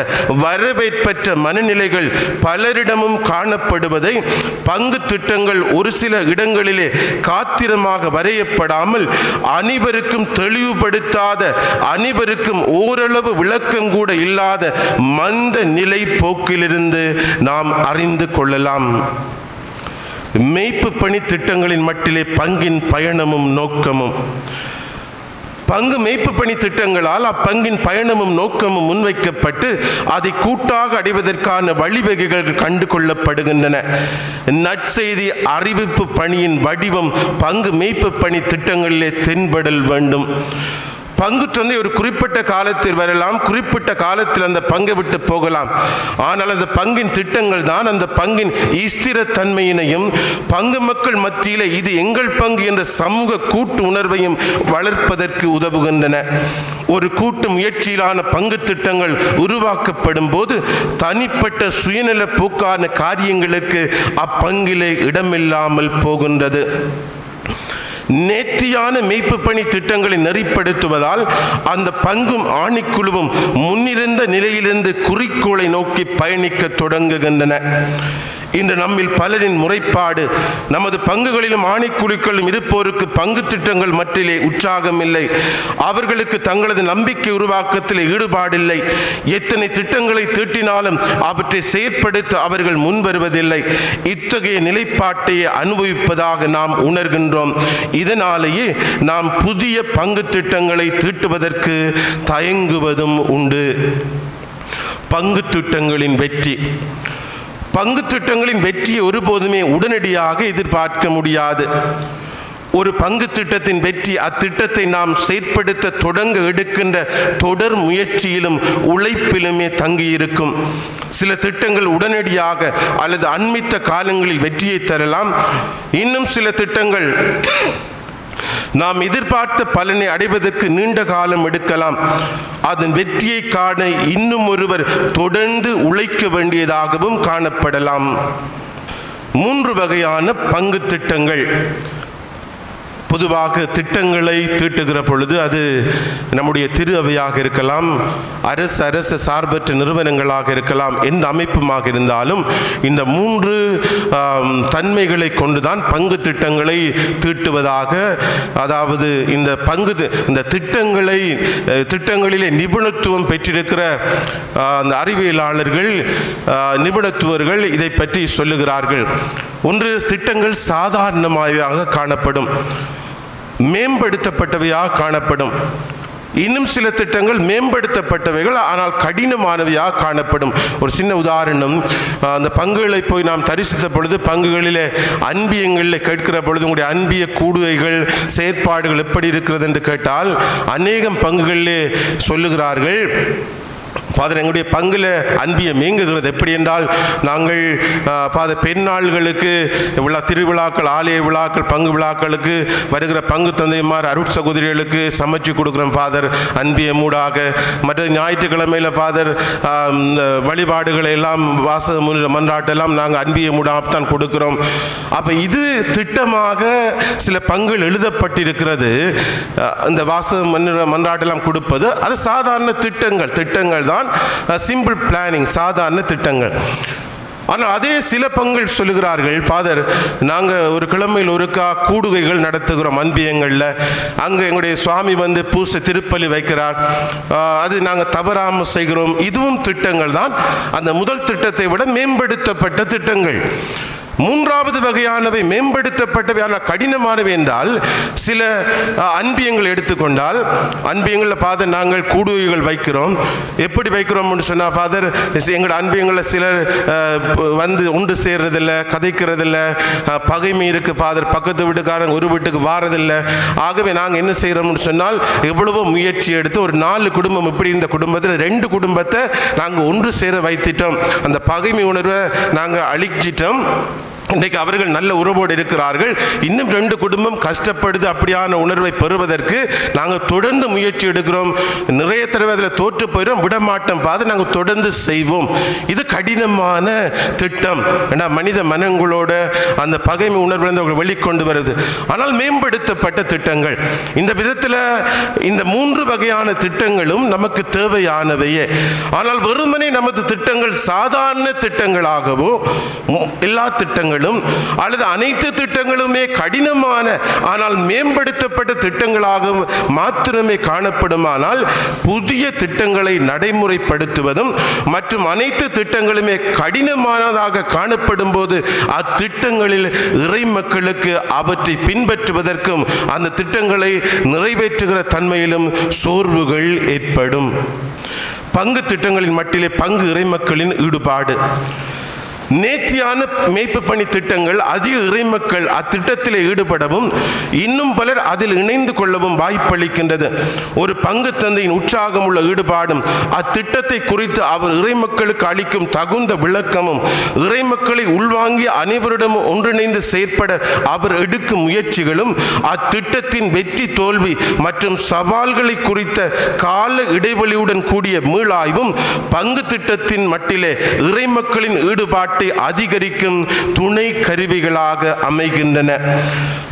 வரவேற்பற்ற மனநிலைகள் பலரிடமும் காணப்படுவதை பங்கு திட்டங்கள் ஒரு சில இடங்களிலே காத்திரமாக வரையப்படாமல் அனைவருக்கும் தெளிவுபடுத்தாத அனைவருக்கும் ஓரளவு விளக்கம் கூட இல்லாத மந்த நிலை போக்கிலிருந்து நாம் அறிந்து கொள்ளலாம். மெய்ப்பு பணி திட்டங்களின் மட்டிலே பங்கின் பயணமும் நோக்கமும். பங்கு மேய்ப்பு பணி திட்டங்களால் அப்பங்கின் பயணமும் நோக்கமும் முன்வைக்கப்பட்டு அதை கூட்டாக அடைவதற்கான வழிவகைகள் கண்டு கொள்ளப்படுகின்றன. நற்செய்தி அறிவிப்பு பணியின் வடிவம் பங்கு மேய்ப்பு பணி திட்டங்களிலே தென்படல் வேண்டும். பங்கு தந்தை ஒரு குறிப்பிட்ட காலத்தில் வரலாம் குறிப்பிட்ட காலத்தில் அந்த பங்கை விட்டு போகலாம். ஆனால் அந்த பங்கின் திட்டங்கள் தான் அந்த பங்கின் ஸ்திரத்தன்மையினையும் பங்கு மக்கள் மத்தியில் இது எங்கள் பங்கு என்ற சமூக கூட்டு உணர்வையும் வளர்ப்பதற்கு உதவுகின்றன. ஒரு கூட்டு முயற்சியிலான பங்கு திட்டங்கள் உருவாக்கப்படும் போது தனிப்பட்ட சுயநல போக்கான காரியங்களுக்கு அப்பங்கிலே இடமில்லாமல் போகின்றது. நேர்த்தியான மீட்பு பணி திட்டங்களை நெறிப்படுத்துவதால் அந்த பங்கும் ஆணிக்குழுவும் முன்னிருந்த நிலையிலிருந்து குறிக்கோளை நோக்கி பயணிக்க தொடங்குகின்றன. இன்று நம்மில் பலரின் முறைப்பாடு நமது பங்குகளிலும் ஆணைக்குழுக்களும் இருப்போருக்கு பங்கு திட்டங்கள் மற்றிலே உற்சாகம் இல்லை அவர்களுக்கு தங்களது நம்பிக்கை உருவாக்கத்தில் ஈடுபாடில்லை. எத்தனை திட்டங்களை தீட்டினாலும் அவற்றை செயற்படுத்த அவர்கள் முன்வருவதில்லை. இத்தகைய நிலைப்பாட்டை அனுபவிப்பதாக நாம் உணர்கின்றோம். இதனாலேயே நாம் புதிய பங்கு திட்டங்களை தீட்டுவதற்கு தயங்குவதும் உண்டு. பங்கு திட்டங்களின் வெற்றி. பங்கு திட்டங்களின் வெற்றியை ஒருபோதுமே உடனடியாக எதிர்பார்க்க முடியாது. ஒரு பங்கு திட்டத்தின் வெற்றி அத்திட்டத்தை நாம் செயற்படுத்த தொடங்க எடுக்கின்ற தொடர் முயற்சியிலும் உழைப்பிலுமே தங்கியிருக்கும். சில திட்டங்கள் உடனடியாக அல்லது அண்மித்த காலங்களில் வெற்றியை தரலாம். இன்னும் சில திட்டங்கள் நாம் எதிர்பார்த்த பலனை அடைவதற்கு நீண்ட காலம் எடுக்கலாம். அதன் வெற்றியை காண இன்னும் ஒருவர் தொடர்ந்து உழைக்க வேண்டியதாகவும் காணப்படலாம். மூன்று வகையான பங்கு திட்டங்கள். பொதுவாக திட்டங்களை தீட்டுகிற பொழுது அது நம்முடைய திரு அவையாக இருக்கலாம் அரசு அரசு சார்பற்ற நிறுவனங்களாக இருக்கலாம் எந்த அமைப்புமாக இருந்தாலும் இந்த மூன்று தன்மைகளை கொண்டுதான் பங்கு திட்டங்களை தீட்டுவதாக அதாவது இந்த பங்கு இந்த திட்டங்களை திட்டங்களிலே நிபுணத்துவம் பெற்றிருக்கிற அந்த அறிவியலாளர்கள் நிபுணத்துவர்கள் இதை பற்றி சொல்லுகிறார்கள். ஒன்று திட்டங்கள் சாதாரணமாக காணப்படும். மேம்படுத்தப்பட்டவையாக காணப்படும். இன்னும் சில திட்டங்கள் மேம்படுத்தப்பட்டவைகள் ஆனால் கடினமானவையாக காணப்படும். ஒரு சின்ன உதாரணம் அந்த பங்குகளை போய் நாம் தரிசித்த பொழுது பங்குகளில் அன்பியங்களில் கேட்கிற பொழுது உங்களுடைய அன்பிய கூடுகைகள் செயற்பாடுகள் எப்படி இருக்கிறது என்று கேட்டால் அநேகம் பங்குகளிலே சொல்லுகிறார்கள் ஃபாதர் எங்களுடைய பங்கில் அன்பிய மேங்குகிறது. எப்படி என்றால் நாங்கள் ஃபாதர் பெருநாள்களுக்கு விழா திருவிழாக்கள் ஆலய விழாக்கள் பங்கு விழாக்களுக்கு வருகிற பங்கு தந்தைமார் அருட் சகோதரிகளுக்கு சமைச்சு கொடுக்குறோம் ஃபாதர் அன்பிய மூடாக. மற்ற ஞாயிற்றுக்கிழமையில் ஃபாதர் வழிபாடுகளை எல்லாம் வாச மன்றாட்டெல்லாம் நாங்கள் அன்பிய மூடாக தான் கொடுக்குறோம். அப்போ இது திட்டமாக சில பங்குகள் எழுதப்பட்டிருக்கிறது. இந்த வாச மன்றாட்டெல்லாம் கொடுப்பது அது சாதாரண திட்டங்கள் திட்டங்கள் தான். சிம்பிள் பிளானிங் சாதாரண திட்டங்கள். ஆனால் அதே சில பங்குகள் சொல்லுகிறார்கள் ஃபாதர் நாங்கள் ஒரு கிழமையில் ஒருக்கா கூடுகைகள் நடத்துகிறோம் அன்பியங்களில். அங்கே எங்களுடைய சுவாமி வந்து பூசை திருப்பலி வைக்கிறார். அது நாங்கள் தவறாமல் செய்கிறோம். இதுவும் திட்டங்கள் தான். அந்த முதல் திட்டத்தை விட மேம்படுத்தப்பட்ட திட்டங்கள். மூன்றாவது வகையானவை மேம்படுத்தப்பட்டவை ஆனால் கடினமானவை என்றால் சில அன்பியங்கள் எடுத்துக்கொண்டால் அன்பியங்களில் ஃபாதர் நாங்கள் கூடுகைகள் வைக்கிறோம். எப்படி வைக்கிறோம்னு சொன்னால் ஃபாதர் எங்களோட அன்பியங்களில் சிலர் வந்து ஒன்று சேர்றதில்ல கதைக்கிறதில்ல பகைமை இருக்குது ஃபாதர் பக்கத்து வீட்டுக்காரங்க ஒரு வீட்டுக்கு வாரதில்லை. ஆகவே நாங்கள் என்ன செய்கிறோம்னு சொன்னால் எவ்வளவோ முயற்சி எடுத்து ஒரு நாலு குடும்பம் இப்படி இந்த குடும்பத்தில் ரெண்டு குடும்பத்தை நாங்கள் ஒன்று சேர வைத்திட்டோம். அந்த பகைமை உணர்வை நாங்கள் அழிச்சிட்டோம். இன்றைக்கு அவர்கள் நல்ல உறவோடு இருக்கிறார்கள். இன்னும் ரெண்டு குடும்பம் கஷ்டப்படுது அப்படியான உணர்வை பெறுவதற்கு நாங்கள் தொடர்ந்து முயற்சி எடுக்கிறோம். நிறைய தடவை அதில் தோற்று போயிடும் விடமாட்டோம். பார்த்து நாங்கள் தொடர்ந்து செய்வோம். இது கடினமான திட்டம். ஏன்னா மனித மனங்களோட அந்த பகைமை உணர்வு அவர்கள் வெளிக்கொண்டு வருது. ஆனால் மேம்படுத்தப்பட்ட திட்டங்கள். இந்த விதத்தில் இந்த மூன்று வகையான திட்டங்களும் நமக்கு தேவையானவையே. ஆனால் வெறுமனே நமது திட்டங்கள் சாதாரண திட்டங்களாகவோ மு- எல்லா திட்டங்களும் அல்லது அனைத்து திட்டங்களுமே கடினமான ஆனால் மேம்படுத்தப்பட்ட திட்டங்களாக மாத்திரமே காணப்படுமானால் புதிய திட்டங்களை நடைமுறைப்படுத்துவதும் மற்றும் அனைத்து திட்டங்களுமே கடினமானதாக காணப்படும் போது அத்திட்டங்களில் இறை மக்களுக்கு அவற்றை பின்பற்றுவதற்கும் அந்த திட்டங்களை நிறைவேற்றுகிற தன்மையிலும் சோர்வுகள் ஏற்படும். பங்கு திட்டங்களின் மட்டிலே பங்கு இறைமக்களின் ஈடுபாடு. நேர்த்தியான மேய்ப்பு பணி திட்டங்கள் அதிக இறைமக்கள் அத்திட்டத்தில் ஈடுபடவும் இன்னும் பலர் அதில் இணைந்து கொள்ளவும் வாய்ப்பளிக்கின்றது. ஒரு பங்கு தந்தையின் உற்சாகமுள்ள ஈடுபாடும் அத்திட்டத்தை குறித்து அவர் இறைமக்களுக்கு அளிக்கும் தகுந்த விளக்கமும் இறைமக்களை உள்வாங்கி அனைவரிடமும் ஒன்றிணைந்து செயற்பட அவர் எடுக்கும் முயற்சிகளும் அத்திட்டத்தின் வெற்றி தோல்வி மற்றும் சவால்களை குறித்த கால இடைவெளியுடன் கூடிய மீளாய்வும் பங்கு திட்டத்தின் மட்டிலே இறைமக்களின் ஈடுபாட்டு அதிகரிக்கும் துணை கருவிகளாக அமைகின்றன.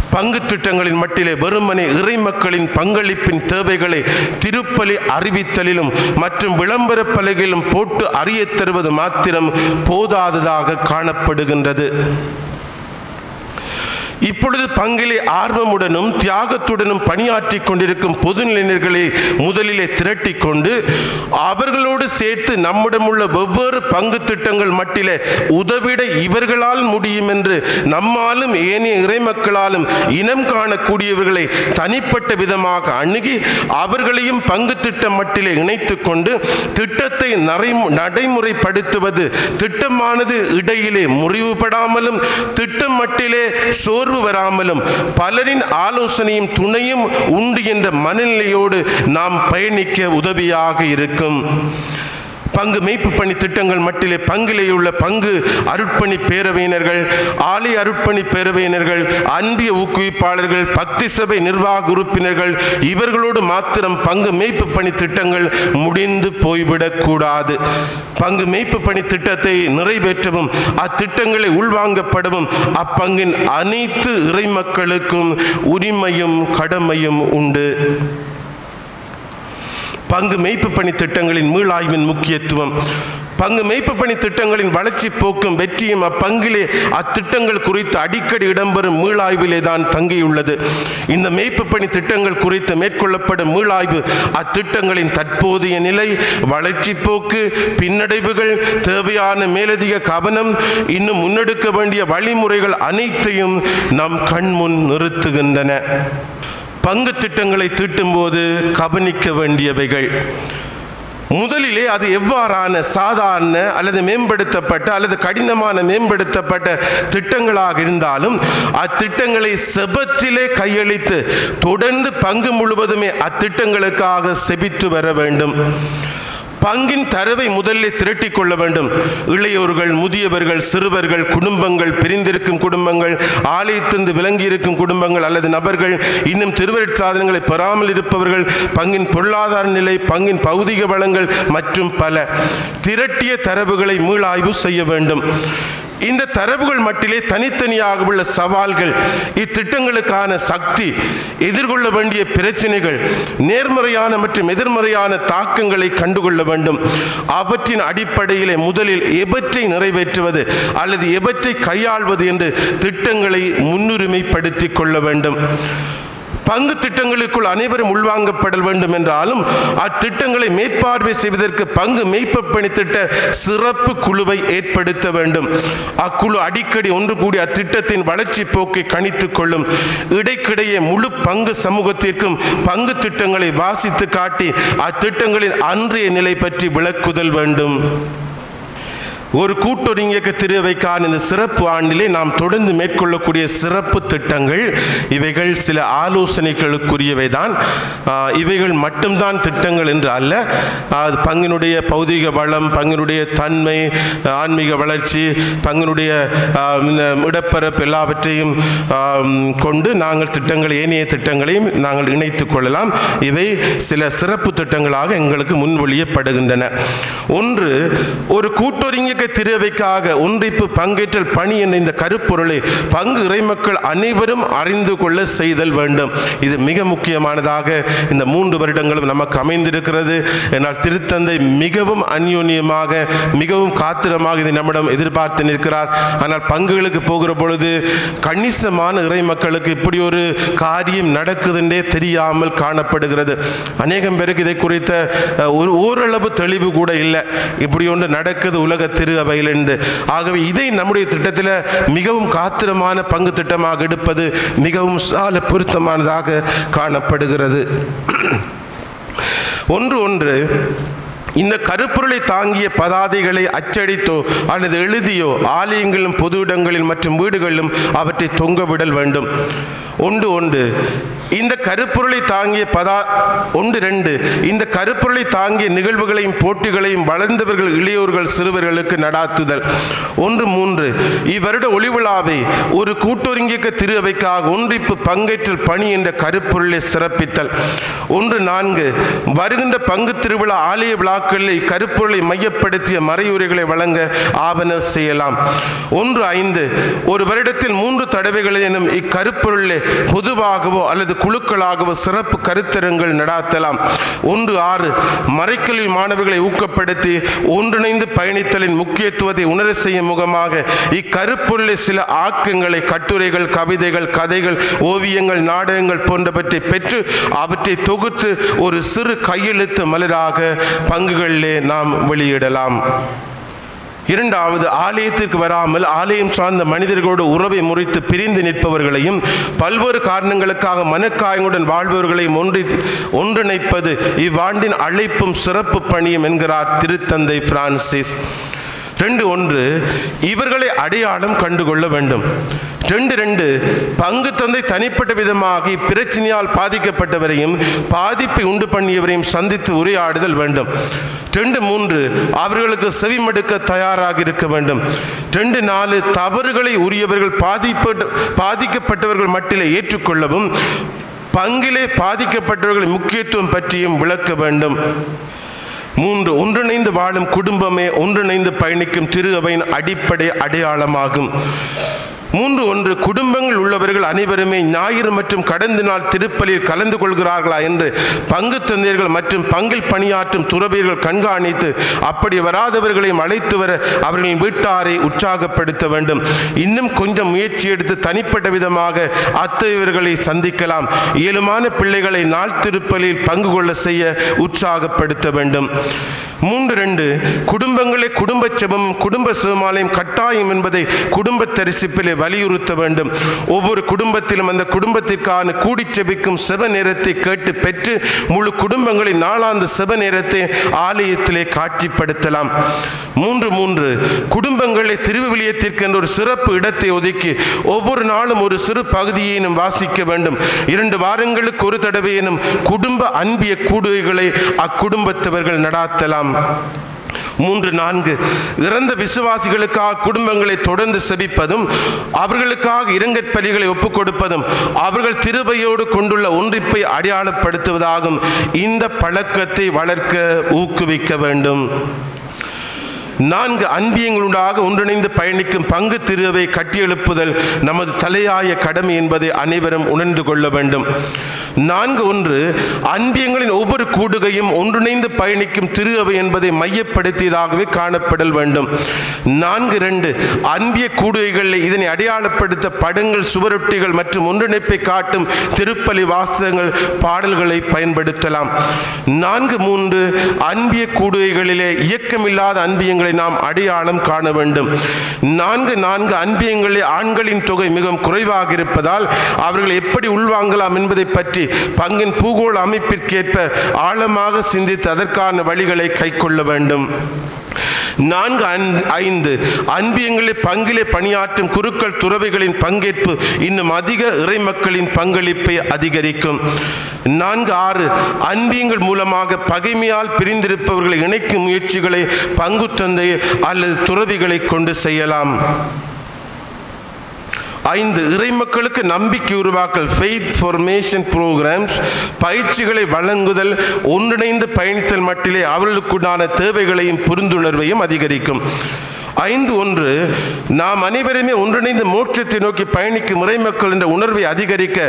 பங்கு திட்டங்களின் மட்டிலே வெறுமனே இறைமக்களின் பங்களிப்பின் தேவைகளை திருப்பலி அறிவித்தலிலும் மற்றும் விளம்பர பலகையிலும் போட்டு அறியத் தருவது மாத்திரம் போதாததாக காணப்படுகின்றது. இப்பொழுது பங்கிலே ஆர்வமுடனும் தியாகத்துடனும் பணியாற்றி கொண்டிருக்கும் பொதுநிலைஞர்களை முதலிலே திரட்டி கொண்டு அவர்களோடு சேர்த்து நம்மிடமுள்ள வெவ்வேறு பங்கு திட்டங்கள் மட்டில உதவிட இவர்களால் முடியும் என்று நம்மாலும் ஏனைய இறைமக்களாலும் இனம் காணக்கூடியவர்களை தனிப்பட்ட விதமாக அணுகி அவர்களையும் பங்கு திட்டம் மட்டிலே இணைத்து கொண்டு திட்டத்தை நடைமுறைப்படுத்துவது திட்டமானது இடையிலே முறிவுபடாமலும் திட்டம் மட்டிலே சோர்வு வராமலும் பலரின் ஆலோசனையும் துணையும் உண்டு என்ற மனநிலையோடு நாம் பயணிக்க உதவியாக இருக்கும். பங்கு மெய்ப்பு பணி திட்டங்கள் மட்டிலே பங்கிலே உள்ள பங்கு அருட்பணி பேரவையினர்கள் ஆலய அருட்பணி பேரவையினர்கள் அன்பிய ஊக்குவிப்பாளர்கள் பக்தி சபை நிர்வாக உறுப்பினர்கள் இவர்களோடு மாத்திரம் பங்கு மேய்ப்பு பணி திட்டங்கள் முடிந்து போய்விடக்கூடாது பங்கு மேய்ப்பு பணி திட்டத்தை நிறைவேற்றவும் அத்திட்டங்களை உள்வாங்கப்படவும் அப்பங்கின் அனைத்து இறைமக்களுக்கும் உரிமையும் கடமையும் உண்டு. பங்கு மெய்ப்பு பணி திட்டங்களின் மீளாய்வின் முக்கியத்துவம் பங்கு மெய்ப்பு பணி திட்டங்களின் வளர்ச்சி போக்கும் வெற்றியும் அப்பங்கிலே அத்திட்டங்கள் குறித்து அடிக்கடி இடம்பெறும் மீளாய்விலே தான் தங்கியுள்ளது. இந்த மெய்ப்பு பணி திட்டங்கள் குறித்து மேற்கொள்ளப்படும் மீளாய்வு அத்திட்டங்களின் தற்போதைய நிலை வளர்ச்சி போக்கு பின்னடைவுகள் தேவையான மேலதிக கவனம் இன்னும் முன்னெடுக்க வேண்டிய வழிமுறைகள் அனைத்தையும் நம் கண்முன் நிறுத்துகின்றன. பங்கு திட்டங்களை தீட்டும்போது கவனிக்க வேண்டியவைகள். முதலிலே அது எவ்வாறான சாதாரண அல்லது மேம்படுத்தப்பட்ட அல்லது கடினமான மேம்படுத்தப்பட்ட திட்டங்களாக இருந்தாலும் அத்திட்டங்களை செபத்திலே கையளித்து தொடர்ந்து பங்கு முழுவதுமே அத்திட்டங்களுக்காக செபித்து வர வேண்டும். பங்கின் தரவை முதலில் திரட்டிக் கொள்ள வேண்டும். இளையோர்கள் முதியவர்கள் சிறுவர்கள் குடும்பங்கள் பிரிந்திருக்கும் குடும்பங்கள் ஆலயத்திலிருந்து விலங்கியிருக்கும் குடும்பங்கள் அல்லது நபர்கள் இன்னும் திருவருட் சாதனங்களை பெறாமல் இருப்பவர்கள் பங்கின் பொருளாதார நிலை பங்கின் பௌதிக வளங்கள் மற்றும் பல. திரட்டிய தரவுகளை மீளாய்வு செய்ய வேண்டும். இந்த தரவுகள் மட்டிலே தனித்தனியாக உள்ள சவால்கள் இத்திட்டங்களுக்கான சக்தி எதிர்கொள்ள வேண்டிய பிரச்சனைகள் நேர்மறையான மற்றும் எதிர்மறையான தாக்கங்களை கண்டுகொள்ள வேண்டும். அவற்றின் அடிப்படையிலே முதலில் எவற்றை நிறைவேற்றுவது அல்லது எவற்றை கையாள்வது என்று திட்டங்களை முன்னுரிமைப்படுத்திக் கொள்ள வேண்டும். பங்கு திட்டங்களுக்குள் அனைவரும் உள்வாங்கப்பட வேண்டும் என்றாலும் அத்திட்டங்களை மேற்பார்வை செய்வதற்கு பங்கு மெய்ப்பணி திட்ட சிறப்பு குழுவை ஏற்படுத்த வேண்டும். அக்குழு அடிக்கடி ஒன்று கூடி அத்திட்டத்தின் வளர்ச்சி போக்கை கணித்துக் கொள்ளும். இடைக்கிடையே முழு பங்கு சமூகத்திற்கும் பங்கு திட்டங்களை வாசித்து காட்டி அத்திட்டங்களின் அன்றைய நிலை பற்றி விளக்குதல் வேண்டும். ஒரு கூட்டொருங்கியக்க திருவைக்கான இந்த சிறப்பு ஆண்டிலே நாம் தொடர்ந்து மேற்கொள்ளக்கூடிய சிறப்பு திட்டங்கள் இவைகள் சில ஆலோசனைகளுக்குரியவை தான் இவைகள் மட்டும்தான் திட்டங்கள் என்று அல்ல. அது பங்கினுடைய பௌதிக வளம் பங்கினுடைய தன்மை ஆன்மீக வளர்ச்சி பங்கினுடைய இடப்பரப்பு எல்லாவற்றையும் கொண்டு நாங்கள் திட்டங்களை ஏனைய திட்டங்களையும் நாங்கள் இணைத்துக் கொள்ளலாம். இவை சில சிறப்பு திட்டங்களாக எங்களுக்கு முன்மொழியப்படுகின்றன ஒன்று ஒரு கூட்டொருங்கிய திருவைக்காக ஒன்றிப்பு பங்கேற்றல் பணி என்ற இந்த கருப்பொருளை பங்கு இறைமக்கள் அனைவரும் அறிந்து கொள்ள செய்தல் வேண்டும். இது மிக முக்கியமானதாக இந்த மூன்று வருடங்களும் நமக்கு அமைந்திருக்கிறது. என்னால் திருத்தந்தை மிகவும் அந்யோன்யமாக மிகவும் காத்திரமாக இதை நம்மிடம் எதிர்பார்த்து நிற்கிறார். ஆனால் பங்குகளுக்கு போகிற பொழுது கணிசமான இறை மக்களுக்கு இப்படி ஒரு காரியம் நடக்குதுன்றே தெரியாமல் காணப்படுகிறது. அநேகம் பேருக்கு இதை குறித்த ஒரு ஓரளவு தெளிவு கூட இல்லை. இப்படி ஒன்று நடக்குது உலகத்திற்கு. திரு அவையில் என்று ஆகவே இதை நம்முடைய திட்டத்தில் மிகவும் காத்திரமான பங்கு திட்டமாக எடுப்பது மிகவும் சால பொருத்தமானதாக காணப்படுகிறது. ஒன்று ஒன்று இந்த கருப்பொருளை தாங்கிய பதாதைகளை அச்சடித்தோ அல்லது எழுதியோ ஆலயங்களிலும் பொது இடங்களில் மற்றும் வீடுகளிலும் அவற்றை தொங்கவிடல் வேண்டும். ஒன்று ஒன்று. இந்த கருப்பொருளை தாங்கிய பதா ஒன்று ரெண்டு. இந்த கருப்பொருளை தாங்கிய நிகழ்வுகளையும் போட்டிகளையும் வளர்ந்தவர்கள் இளையோர்கள் சிறுவர்களுக்கு நடாத்துதல். ஒன்று மூன்று. இவ்வருட ஒளிவிழாவை ஒரு கூட்டொருங்கியக்க திருவைக்காக ஒன்றிப்பு பங்கேற்றல் பணி என்ற கருப்பொருளை சிறப்பித்தல். ஒன்று நான்கு. வருகின்ற பங்கு திருவிழா ஆலய விழா விழாக்களில் கருப்பொருளை மையப்படுத்திய மறையுரைகளை வழங்க ஆவண செய்யலாம். ஒன்று ஐந்து ஒரு வருடத்தில் மூன்று தடவைகள் எனும் இக்கருப்பொருளை பொதுவாகவோ அல்லது குழுக்களாகவோ சிறப்பு கருத்தரங்கள் நடாத்தலாம். ஒன்று ஆறு மறைக்கல்வி மாணவர்களை ஊக்கப்படுத்தி ஒன்றிணைந்து பயணித்தலின் முக்கியத்துவத்தை உணர செய்யும் முகமாக இக்கருப்பொருளை சில ஆக்கங்களை கட்டுரைகள் கவிதைகள் கதைகள் ஓவியங்கள் நாடகங்கள் போன்றவற்றை பெற்று அவற்றை தொகுத்து ஒரு சிறு கையெழுத்து மலராக பங்கு பங்குகளிலே நாம் வெளியிடலாம். இரண்டாவது ஆலயத்திற்கு வராமல் ஆலயம் சார்ந்த மனிதர்களோடு உறவை முறித்து பிரிந்து நிற்பவர்களையும் பல்வேறு காரணங்களுக்காக மனக்காயங்களுடன் வாழ்பவர்களையும் ஒன்றி ஒன்றிணைப்பது இவ்வாண்டின் அழைப்பும் சிறப்பு பணியும் என்கிறார் திருத்தந்தை பிரான்சிஸ். ரெண்டு ஒன்று இவர்களை அடையாளம் கண்டுகொள்ள வேண்டும். ரெண்டு ரெண்டு பங்கு தந்தை தனிப்பட்ட விதமாக இப்பிரச்சனையால் பாதிக்கப்பட்டவரையும் பாதிப்பை உண்டு பண்ணியவரையும் சந்தித்து உரையாடுதல் வேண்டும். ரெண்டு மூன்று அவர்களுக்கு செவிமடுக்க தயாராக இருக்க வேண்டும். ரெண்டு நாலு தவறுகளை உரியவர்கள் பாதிப்பட்டு பாதிக்கப்பட்டவர்கள் மட்டிலே ஏற்றுக்கொள்ளவும் பங்கிலே பாதிக்கப்பட்டவர்களின் முக்கியத்துவம் பற்றியும் விளக்க வேண்டும். மூன்று ஒன்றிணைந்து வாழும் குடும்பமே ஒன்றிணைந்து பயணிக்கும் திரு அவையின் அடிப்படை அடையாளமாகும். மூன்று ஒன்று குடும்பங்கள் உள்ளவர்கள் அனைவருமே ஞாயிறு மற்றும் கடந்த நாள் திருப்பலியில் கலந்து கொள்கிறார்களா என்று பங்கு தந்தையர்கள் மற்றும் பங்கில் பணியாற்றும் துறவியர்கள் கண்காணித்து அப்படி வராதவர்களையும் அழைத்து வர அவர்களின் வீட்டாரை உற்சாகப்படுத்த வேண்டும். இன்னும் கொஞ்சம் முயற்சி எடுத்து தனிப்பட்ட விதமாக அத்தையவர்களை சந்திக்கலாம். இயலுமான பிள்ளைகளை நாள் திருப்பலியில் பங்கு கொள்ள செய்ய உற்சாகப்படுத்த வேண்டும். மூன்று ரெண்டு குடும்பங்களை குடும்ப செபம் குடும்ப சிவமாலயம் கட்டாயம் என்பதை குடும்ப தரிசிப்பிலே வலியுறுத்த வேண்டும். ஒவ்வொரு குடும்பத்திலும் அந்த குடும்பத்திற்கான கூடி செபிக்கும் செப நேரத்தை கேட்டு பெற்று முழு குடும்பங்களின் நாளாந்த செப நேரத்தை ஆலயத்திலே காட்சிப்படுத்தலாம். மூன்று மூன்று குடும்பங்களை திருவிவிலியத்திற்கு என்ற ஒரு சிறப்பு இடத்தை ஒதுக்கி ஒவ்வொரு நாளும் ஒரு சிறு பகுதியையும் வாசிக்க வேண்டும். இரண்டு வாரங்களுக்கு ஒரு தடவையினும் குடும்ப அன்பிய கூடுகைகளை அக்குடும்பத்தவர்கள் நடாத்தலாம். மூன்று நான்கு. இறந்த விசுவாசிகளுக்காக குடும்பங்களை தொடர்ந்து செபிப்பதும் அவர்களுக்காக இரங்கற் பலிகளை ஒப்புக் கொடுப்பதும் அவர்கள் திருவையோடு கொண்டுள்ள ஒன்றிப்பை அடையாளப்படுத்துவதாகும். இந்த பழக்கத்தை வளர்க்க ஊக்குவிக்க வேண்டும். நான்கு அன்பியங்களுடாக ஒன்றிணைந்து பயணிக்கும் பங்கு திருவை கட்டியெழுப்புதல் நமது தலையாய கடமை என்பதை அனைவரும் உணர்ந்து கொள்ள வேண்டும். நான்கு ஒன்று அன்பியங்களின் ஒவ்வொரு கூடுகையும் ஒன்றிணைந்து பயணிக்கும் திரு அவை என்பதை மையப்படுத்தியதாகவே காணப்படல் வேண்டும். நான்கு ரெண்டு அன்பிய கூடுகைகளில் இதனை அடையாளப்படுத்த படங்கள் சுவரொட்டிகள் மற்றும் ஒன்றிணைப்பை காட்டும் திருப்பலி வாசகங்கள் பாடல்களை பயன்படுத்தலாம். நான்கு மூன்று அன்பிய கூடுகைகளிலே இயக்கமில்லாத அன்பியங்களை நாம் அடையாளம் காண வேண்டும். நான்கு நான்கு அன்பியங்களில் ஆண்களின் தொகை மிகவும் குறைவாக இருப்பதால் அவர்கள் எப்படி உள்வாங்கலாம் என்பதை பற்றி பங்கின் பூகோள அமைப்பிற்கேற்ப ஆழமாக சிந்தித்து அதற்கான வழிகளை கைக்கொள்ள வேண்டும். நான்கு அன்- ஐந்து. அன்பியங்களே பங்கிலே பணியாற்றும் குருக்கள் துறவிகளின் பங்கேற்பு இன்னும் அதிக இறைமக்களின் பங்களிப்பை அதிகரிக்கும். நான்கு ஆறு. அன்பியங்கள் மூலமாக பகைமையால் பிரிந்திருப்பவர்களை இணைக்கும் முயற்சிகளை பங்கு தந்தை அல்லது துறவிகளை கொண்டு செய்யலாம். ஐந்து இறைமக்களுக்கு நம்பிக்கை உருவாக்கல் ஃபெய்த் ஃபார்மேஷன் ப்ரோக்ராம்ஸ் பயிற்சிகளை வழங்குதல் ஒன்றிணைந்து பயணித்தல் மட்டிலே அவர்களுக்குண்டான தேவைகளையும் புரிந்துணர்வையும் அதிகரிக்கும். ஐந்து ஒன்று நாம் அனைவருமே ஒன்றிணைந்து மோட்சத்தை நோக்கி பயணிக்கும் இறைமக்கள் என்ற உணர்வை அதிகரிக்க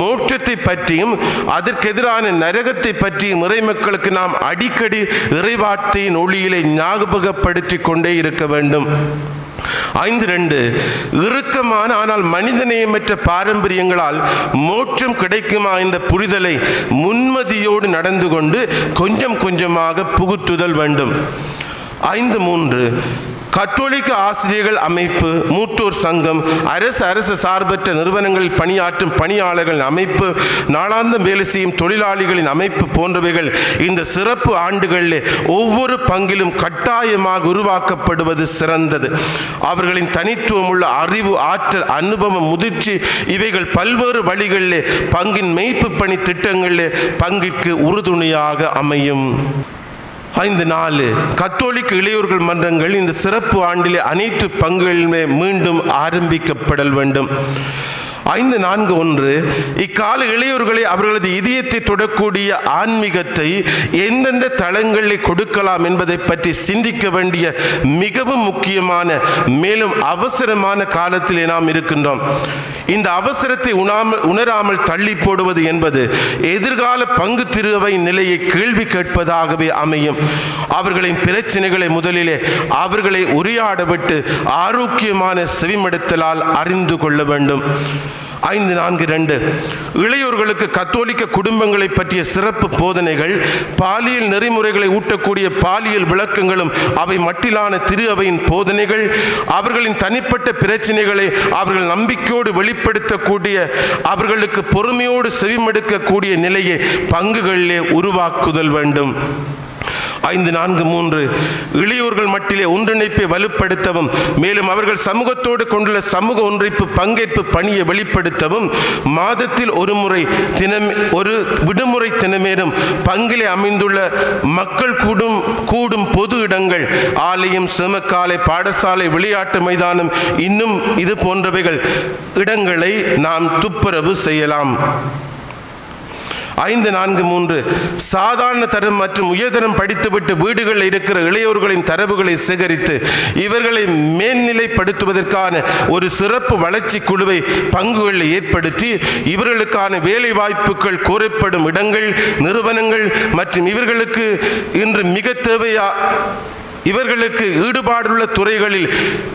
மோட்சத்தை பற்றியும் அதற்கெதிரான நரகத்தை பற்றியும் இறைமக்களுக்கு நாம் அடிக்கடி இறைவார்த்தையின் ஒளியிலே ஞாபகப்படுத்தி கொண்டே இருக்க வேண்டும். ஐந்து ரெண்டு இறுக்கமான ஆனால் மனிதநேயமற்ற பாரம்பரியங்களால் மோட்சம் கிடைக்குமா என்ற புரிதலை முன்மதியோடு நடந்து கொண்டு கொஞ்சம் கொஞ்சமாக புகுத்துதல் வேண்டும். ஐந்து மூன்று கத்தோலிக்க ஆசிரியர்கள் அமைப்பு மூத்தோர் சங்கம் அரசு அரசு சார்பற்ற நிறுவனங்களில் பணியாற்றும் பணியாளர்களின் அமைப்பு நாளாந்தம் வேலை செய்யும் தொழிலாளிகளின் அமைப்பு போன்றவைகள் இந்த சிறப்பு ஆண்டுகளில் ஒவ்வொரு பங்கிலும் கட்டாயமாக உருவாக்கப்படுவது சிறந்தது. அவர்களின் தனித்துவம் உள்ள அறிவு ஆற்றல் அனுபவம் முதிர்ச்சி இவைகள் பல்வேறு வழிகளிலே பங்கின் மெய்ப்பு பணி திட்டங்களில் பங்கிற்கு உறுதுணையாக அமையும். ஐந்து நாலு. கத்தோலிக்க இளையோர்கள் மன்றங்கள் இந்த சிறப்பு ஆண்டிலே அனைத்து பங்குகளுமே மீண்டும் ஆரம்பிக்கப்படல் வேண்டும். ஐந்து நான்கு ஒன்று இக்கால இளையோர்களை அவர்களது இதயத்தை தொடக்கூடிய ஆன்மீகத்தை எந்தெந்த தளங்களில் கொடுக்கலாம் என்பதை பற்றி சிந்திக்க வேண்டிய மிகவும் முக்கியமான மேலும் அவசரமான காலத்திலே நாம் இருக்கின்றோம். இந்த அவசரத்தை உணாமல் உணராமல் தள்ளி போடுவது என்பது எதிர்கால பங்கு திருவை நிலையை கேள்வி கேட்பதாகவே அமையும். அவர்களின் பிரச்சனைகளை முதலிலே அவர்களை உரையாடவிட்டு ஆரோக்கியமான செவிமடுத்தலால் அறிந்து கொள்ள வேண்டும். ஐந்து நான்கு ரெண்டு. இளையோர்களுக்கு கத்தோலிக்க குடும்பங்களை பற்றிய சிறப்பு போதனைகள் பாலியல் நெறிமுறைகளை ஊட்டக்கூடிய பாலியல் விளக்கங்களும் அவை மட்டிலான திரு அவையின் போதனைகள் அவர்களின் தனிப்பட்ட பிரச்சனைகளை அவர்கள் நம்பிக்கையோடு வெளிப்படுத்தக்கூடிய அவர்களுக்கு பொறுமையோடு செவிமடுக்கக்கூடிய நிலையை பங்குகளிலே உருவாக்குதல் வேண்டும். ஐந்து நான்கு மூன்று. இளையோர்கள் மட்டிலே ஒன்றிணைப்பை வலுப்படுத்தவும் மேலும் அவர்கள் சமூகத்தோடு கொண்டுள்ள சமூக ஒன்றிப்பு பங்கேற்பு பணியை வெளிப்படுத்தவும் மாதத்தில் ஒரு முறை தினம் ஒரு விடுமுறை தினமேனும் பங்கிலே அமைந்துள்ள மக்கள் கூடும் கூடும் பொது இடங்கள் ஆலயம் சிமக்காலை பாடசாலை விளையாட்டு மைதானம் இன்னும் இது போன்றவைகள் இடங்களை நாம் துப்புரவு செய்யலாம். ஐந்து நான்கு மூன்று. சாதாரண தரம் மற்றும் உயர்தரம் படித்துவிட்டு வீடுகளில் இருக்கிற இளையோர்களின் தரவுகளை சேகரித்து இவர்களை மேல்நிலைப்படுத்துவதற்கான ஒரு சிறப்பு வளர்ச்சி குழுவை பங்குகளில் ஏற்படுத்தி இவர்களுக்கான வேலை வாய்ப்புகள் கோரப்படும் இடங்கள் நிறுவனங்கள் மற்றும் இவர்களுக்கு இன்று மிக தேவையா இவர்களுக்கு ஈடுபாடுள்ள துறைகளில்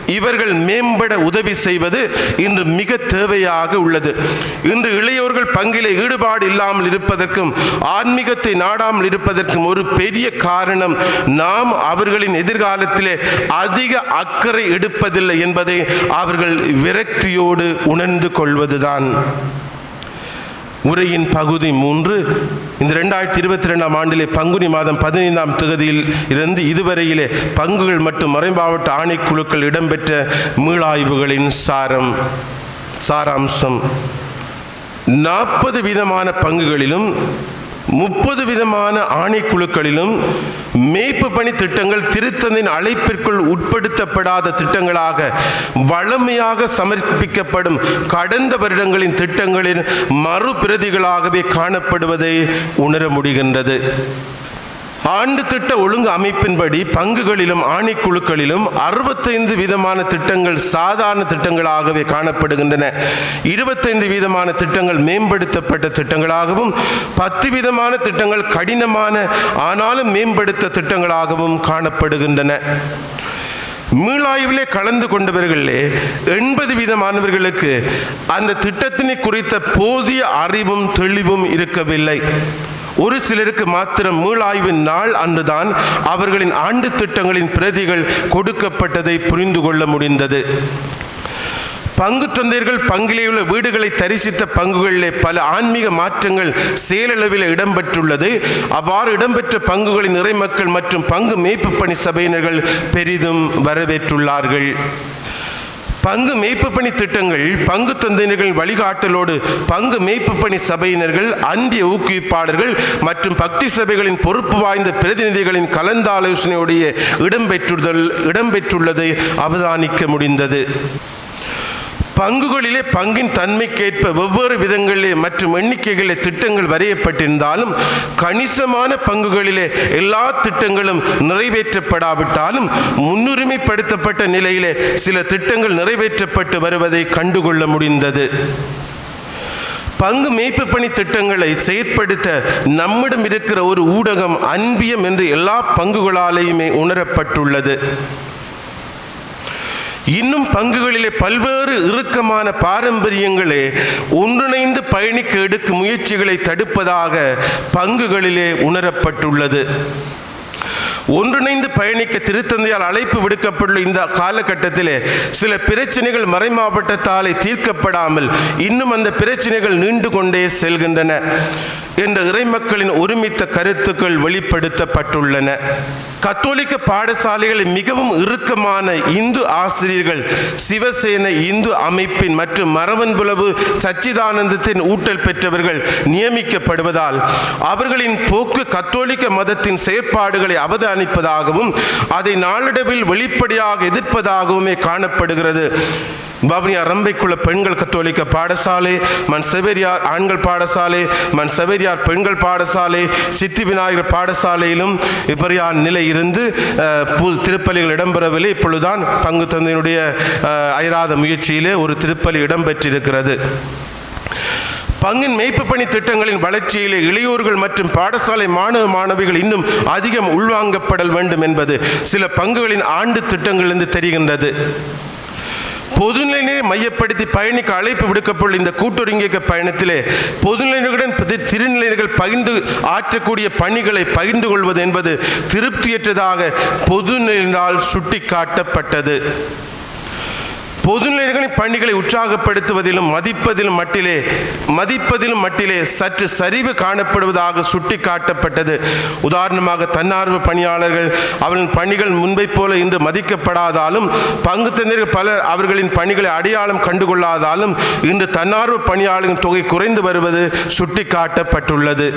இவர்கள் மேம்பட உதவி செய்வது இன்று மிக தேவையாக உள்ளது. இன்று இளையோர்கள் பங்கிலே ஈடுபாடு இல்லாமல் இருப்பதற்கும் ஆன்மீகத்தை நாடாமல் இருப்பதற்கும் ஒரு பெரிய காரணம் நாம் அவர்களின் எதிர்காலத்திலே அதிக அக்கறை எடுப்பதில்லை என்பதை அவர்கள் விரக்தியோடு உணர்ந்து கொள்வதுதான். உரையின் பகுதி மூன்று. இந்த ரெண்டாயிரத்தி இருபத்தி ரெண்டாம் ஆண்டிலே பங்குனி மாதம் பதினைந்தாம் தொகுதியில் இருந்து இதுவரையிலே பங்குகள் மற்றும் மறைமாவட்ட ஆணைக்குழுக்கள் இடம்பெற்ற மீளாய்வுகளின் சாரம் சாராம்சம். நாற்பது விதமான பங்குகளிலும் முப்பது விதமான ஆணைக்குழுக்களிலும் மேய்ப்பு பணி திட்டங்கள் திருத்தந்தின் அழைப்பிற்குள் உட்படுத்தப்படாத திட்டங்களாக வளமையாக சமர்ப்பிக்கப்படும் கடந்த வருடங்களின் திட்டங்களின் மறுபிரதிகளாகவே காணப்படுவதை உணர முடிகின்றது. ஆண்டு திட்ட ஒழுங்கு அமைப்பின்படி பங்குகளிலும் ஆணைக்குழுக்களிலும் அறுபத்தைந்து விதமான திட்டங்கள் சாதாரண திட்டங்களாகவே காணப்படுகின்றன. இருபத்தைந்து விதமான திட்டங்கள் மேம்படுத்தப்பட்ட திட்டங்களாகவும் பத்து விதமான திட்டங்கள் கடினமான ஆனாலும் மேம்படுத்த திட்டங்களாகவும் காணப்படுகின்றன. மீளாய்விலே கலந்து கொண்டவர்களே எண்பது விதமானவர்களுக்கு அந்த திட்டத்தினை குறித்த போதிய அறிவும் தெளிவும் இருக்கவில்லை. ஒரு சிலருக்கு மாத்திரம் மீளாய்வின் நாள் அன்றுதான் அவர்களின் ஆண்டு திட்டங்களின் பிரதிகள் கொடுக்கப்பட்டதை புரிந்து கொள்ள முடிந்தது. பங்கு தந்தையர்கள் பங்கிலே உள்ள வீடுகளை தரிசித்த பங்குகளிலே பல ஆன்மீக மாற்றங்கள் செயலளவில் இடம்பெற்றுள்ளது. அவ்வாறு இடம்பெற்ற பங்குகளின் இறைமக்கள் மற்றும் பங்கு மேய்ப்பு பணி சபையினர்கள் பெரிதும் வரவேற்றுள்ளார்கள். பங்கு மேய்ப்பு பணி திட்டங்கள் பங்கு தந்தையினர்களின் வழிகாட்டலோடு பங்கு மேய்ப்பு பணி சபையினர்கள் அந்திய ஊக்குவிப்பாளர்கள் மற்றும் பக்தி சபைகளின் பொறுப்பு வாய்ந்த பிரதிநிதிகளின் கலந்தாலோசனையுடைய இடம்பெற்றுதல் இடம்பெற்றுள்ளதை அவதானிக்க முடிந்தது. பங்குகளிலே பங்கின் தன்மைக்கேற்ப வெவ்வேறு விதங்களிலே மற்றும் எண்ணிக்கைகளிலே திட்டங்கள் வரையப்பட்டிருந்தாலும் கணிசமான பங்குகளிலே எல்லா திட்டங்களும் நிறைவேற்றப்படாவிட்டாலும் முன்னுரிமைப்படுத்தப்பட்ட நிலையிலே சில திட்டங்கள் நிறைவேற்றப்பட்டு வருவதை கண்டுகொள்ள முடிந்தது. பங்கு மேய்ப்பு பணி திட்டங்களை செயற்படுத்த நம்மிடம் இருக்கிற ஒரு ஊடகம் அன்பியம் என்று எல்லா பங்குகளாலேயுமே உணரப்பட்டுள்ளது. இன்னும் பங்குகளிலே பல்வேறு இறுக்கமான பாரம்பரியங்களே ஒன்றிணைந்து பயணிக்க எடுக்கும் முயற்சிகளை தடுப்பதாக பங்குகளிலே உணரப்பட்டுள்ளது. ஒன்றிணைந்து பயணிக்க திருத்தந்தையால் அழைப்பு விடுக்கப்பட்டுள்ள இந்த காலகட்டத்திலே சில பிரச்சனைகள் மறைமாவட்டத்தாலே தீர்க்கப்படாமல் இன்னும் அந்த பிரச்சனைகள் நீண்டு கொண்டே செல்கின்றன. என்ற இறைமக்களின் ஒருமித்த கருத்துக்கள் வெளிப்படுத்தப்பட்டுள்ளன. கத்தோலிக்க பாடசாலைகளில் மிகவும் இறுக்கமான இந்து ஆசிரியர்கள் சிவசேன இந்து அமைப்பின் மற்றும் மரவன்புலவு சச்சிதானந்தத்தின் ஊட்டல் பெற்றவர்கள் நியமிக்கப்படுவதால் அவர்களின் போக்கு கத்தோலிக்க மதத்தின் செயற்பாடுகளை அவதானிப்பதாகவும் அதை நாளடைவில் வெளிப்படையாக எதிர்ப்பதாகவுமே காணப்படுகிறது. பவனியா ரம்பைக்குள்ள பெண்கள் கத்தோலிக்க பாடசாலை மண் செவேரியார் ஆண்கள் பாடசாலை மண் செவேரியார் பெண்கள் பாடசாலை சித்தி விநாயகர் பாடசாலையிலும் இப்படியான நிலை இருந்து திருப்பலிகள் இடம்பெறவில்லை. இப்பொழுதுதான் பங்கு தந்தையினுடைய அயராத முயற்சியிலே ஒரு திருப்பலி இடம்பெற்றிருக்கிறது. பங்கின் மேய்ப்பு பணி திட்டங்களின் வளர்ச்சியிலே இளையோர்கள் மற்றும் பாடசாலை மாணவ மாணவிகள் இன்னும் அதிகம் உள்வாங்கப்படல் வேண்டும் என்பது சில பங்குகளின் ஆண்டு திட்டங்களிலிருந்து தெரிகின்றது. பொதுநிலையை மையப்படுத்தி பயணிக்க அழைப்பு விடுக்கப்பட்டுள்ள இந்த கூட்டொருங்கிய பயணத்திலே பொதுநிலையுடன் தி- திருநிலைகள் பகிர்ந்து ஆற்றக்கூடிய பணிகளை பகிர்ந்து கொள்வது என்பது திருப்தியற்றதாக பொதுநிலையினால் சுட்டிக்காட்டப்பட்டது. பொதுநிலைகளின் பணிகளை உற்சாகப்படுத்துவதிலும் மதிப்பதிலும் மட்டிலே மதிப்பதிலும் மட்டிலே சற்று சரிவு காணப்படுவதாக சுட்டி காட்டப்பட்டது உதாரணமாக தன்னார்வ பணியாளர்கள் அவர்களின் பணிகள் முன்பை போல இன்று மதிக்கப்படாதாலும் பங்கு தந்தையர்கள் பலர் அவர்களின் பணிகளை அடையாளம் கண்டுகொள்ளாதாலும் இன்று தன்னார்வ பணியாளர்களின் தொகை குறைந்து வருவது சுட்டிக்காட்டப்பட்டுள்ளது.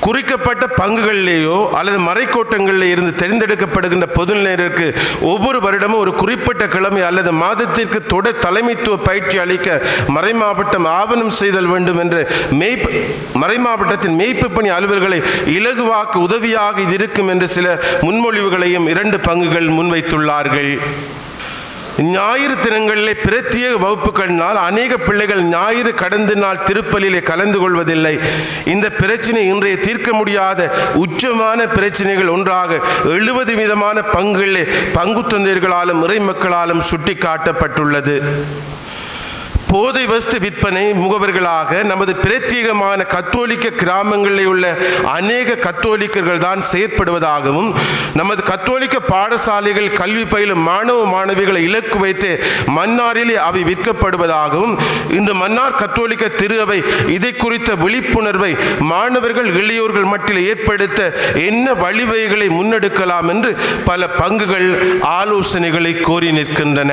குறிக்கப்பட்ட பங்குகளிலேயோ அல்லது மறைக்கோட்டங்களிலே இருந்து தெரிந்தெடுக்கப்படுகின்ற பொதுநிலையினருக்கு ஒவ்வொரு வருடமும் ஒரு குறிப்பிட்ட கிழமை அல்லது மாதத்திற்கு தொடர் தலைமைத்துவ பயிற்சி அளிக்க மறைமாவட்டம் ஆவணம் செய்தல் வேண்டும் என்று மெய்ப் மறைமாவட்டத்தின் மெய்ப்பு பணி அலுவலர்களை இலகுவாக்க உதவியாக இது இருக்கும் என்று சில முன்மொழிவுகளையும் இரண்டு பங்குகள் முன்வைத்துள்ளார்கள். ஞாயிறு தினங்களிலே பிரத்யேக வகுப்புகளினால் அநேக பிள்ளைகள் ஞாயிறு கடந்த நாள் திருப்பலியிலே கலந்து கொள்வதில்லை. இந்த பிரச்சனை இன்றைய தீர்க்க முடியாத உச்சமான பிரச்சனைகள் ஒன்றாக எழுபது விதமான பங்குகளிலே பங்கு தந்தையர்களாலும் இறை மக்களாலும் சுட்டிக்காட்டப்பட்டுள்ளது. போதை வஸ்து விற்பனை முகவர்களாக நமது பிரத்யேகமான கத்தோலிக்க கிராமங்களில் உள்ள அநேக கத்தோலிக்கர்கள் தான் செயற்படுவதாகவும் நமது கத்தோலிக்க பாடசாலைகள் கல்வி பயிலும் மாணவ மாணவிகளை இலக்கு வைத்து மன்னாரிலே அவை விற்கப்படுவதாகவும் இன்று மன்னார் கத்தோலிக்க திரு அவை இதை குறித்த விழிப்புணர்வை மாணவர்கள் இளையோர்கள் மட்டில் ஏற்படுத்த என்ன வழிவகைகளை முன்னெடுக்கலாம் என்று பல பங்குகள் ஆலோசனைகளை கோரி நிற்கின்றன.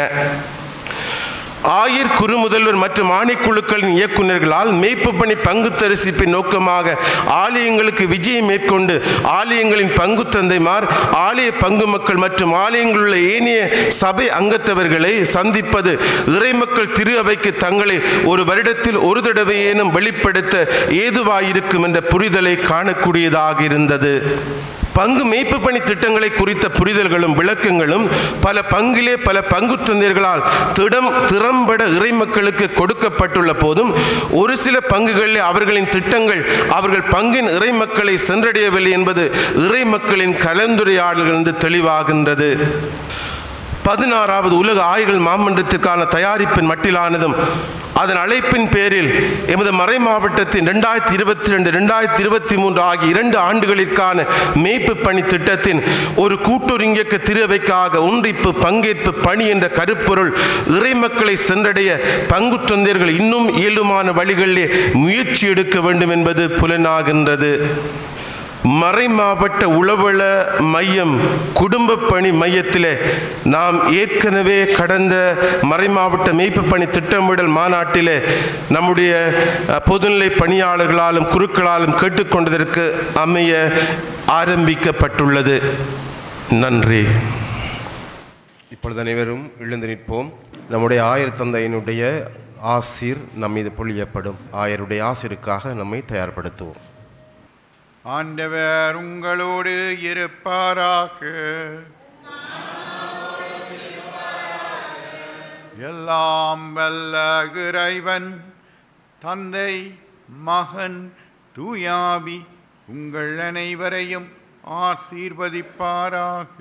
ஆயிர் குறுமுதல்வர் மற்றும் ஆணைக்குழுக்களின் இயக்குநர்களால் மேய்ப்பு பணி பங்கு தரிசிப்பின் நோக்கமாக ஆலயங்களுக்கு விஜயம் மேற்கொண்டு ஆலயங்களின் பங்கு தந்தைமார் ஆலய பங்கு மக்கள் மற்றும் ஆலயங்களில் உள்ள ஏனைய சபை அங்கத்தவர்களை சந்திப்பது இறைமக்கள் திரு அவைக்கு தங்களை ஒரு வருடத்தில் ஒரு தடவையேனும் வெளிப்படுத்த ஏதுவாயிருக்கும் என்ற புரிதலை காணக்கூடியதாக இருந்தது. பங்கு மீட்பு பணி திட்டங்களை குறித்த புரிதல்களும் விளக்கங்களும் பல பங்கிலே பல பங்கு தந்தையர்களால் திடம் திறம்பட இறைமக்களுக்கு கொடுக்கப்பட்டுள்ள போதும் ஒரு சில பங்குகளில் அவர்களின் திட்டங்கள் அவர்கள் பங்கின் இறைமக்களை சென்றடையவில்லை என்பது இறைமக்களின் கலந்துரையாடலிருந்து தெளிவாகின்றது. பதினாறாவது உலக ஆய்கள் மாமன்றத்திற்கான தயாரிப்பின் மட்டிலானதும் அதன் அழைப்பின் பேரில் எமது மறை மாவட்டத்தின் ரெண்டாயிரத்தி இருபத்தி ரெண்டு ரெண்டாயிரத்தி இருபத்தி மூன்று ஆகிய இரண்டு ஆண்டுகளிற்கான மேய்ப்பு பணி திட்டத்தின் ஒரு கூட்டொருங்கியக்க திருவைக்காக ஒன்றிப்பு பங்கேற்பு பணி என்ற கருப்பொருள் இறைமக்களை சென்றடைய பங்கு தொந்தர்கள் இன்னும் இயலுமான வழிகளிலே முயற்சி எடுக்க வேண்டும் என்பது புலனாகின்றது. மறைமாவட்ட உளவள மையம் குடும்ப பணி மையத்திலே நாம் ஏற்கனவே கடந்த மறைமாவட்ட மீட்பு பணி திட்டமிடல் மாநாட்டிலே நம்முடைய பொதுநிலை பணியாளர்களாலும் குருக்களாலும் கேட்டுக்கொண்டதற்கு அமைய ஆரம்பிக்கப்பட்டுள்ளது. நன்றி. இப்பொழுது அனைவரும் எழுந்து நிற்போம். நம்முடைய ஆயர் தந்தையினுடைய ஆசீர் நம் மீது பொழியப்படும். ஆயருடைய ஆசிருக்காக நம்மை தயார்படுத்துவோம். ஆண்டவர் உங்களோடு இருப்பாராக. எல்லாம் வல்ல இறைவன் தந்தை மகன் தூயாவி உங்கள் அனைவரையும் ஆசீர்வதிப்பாராக.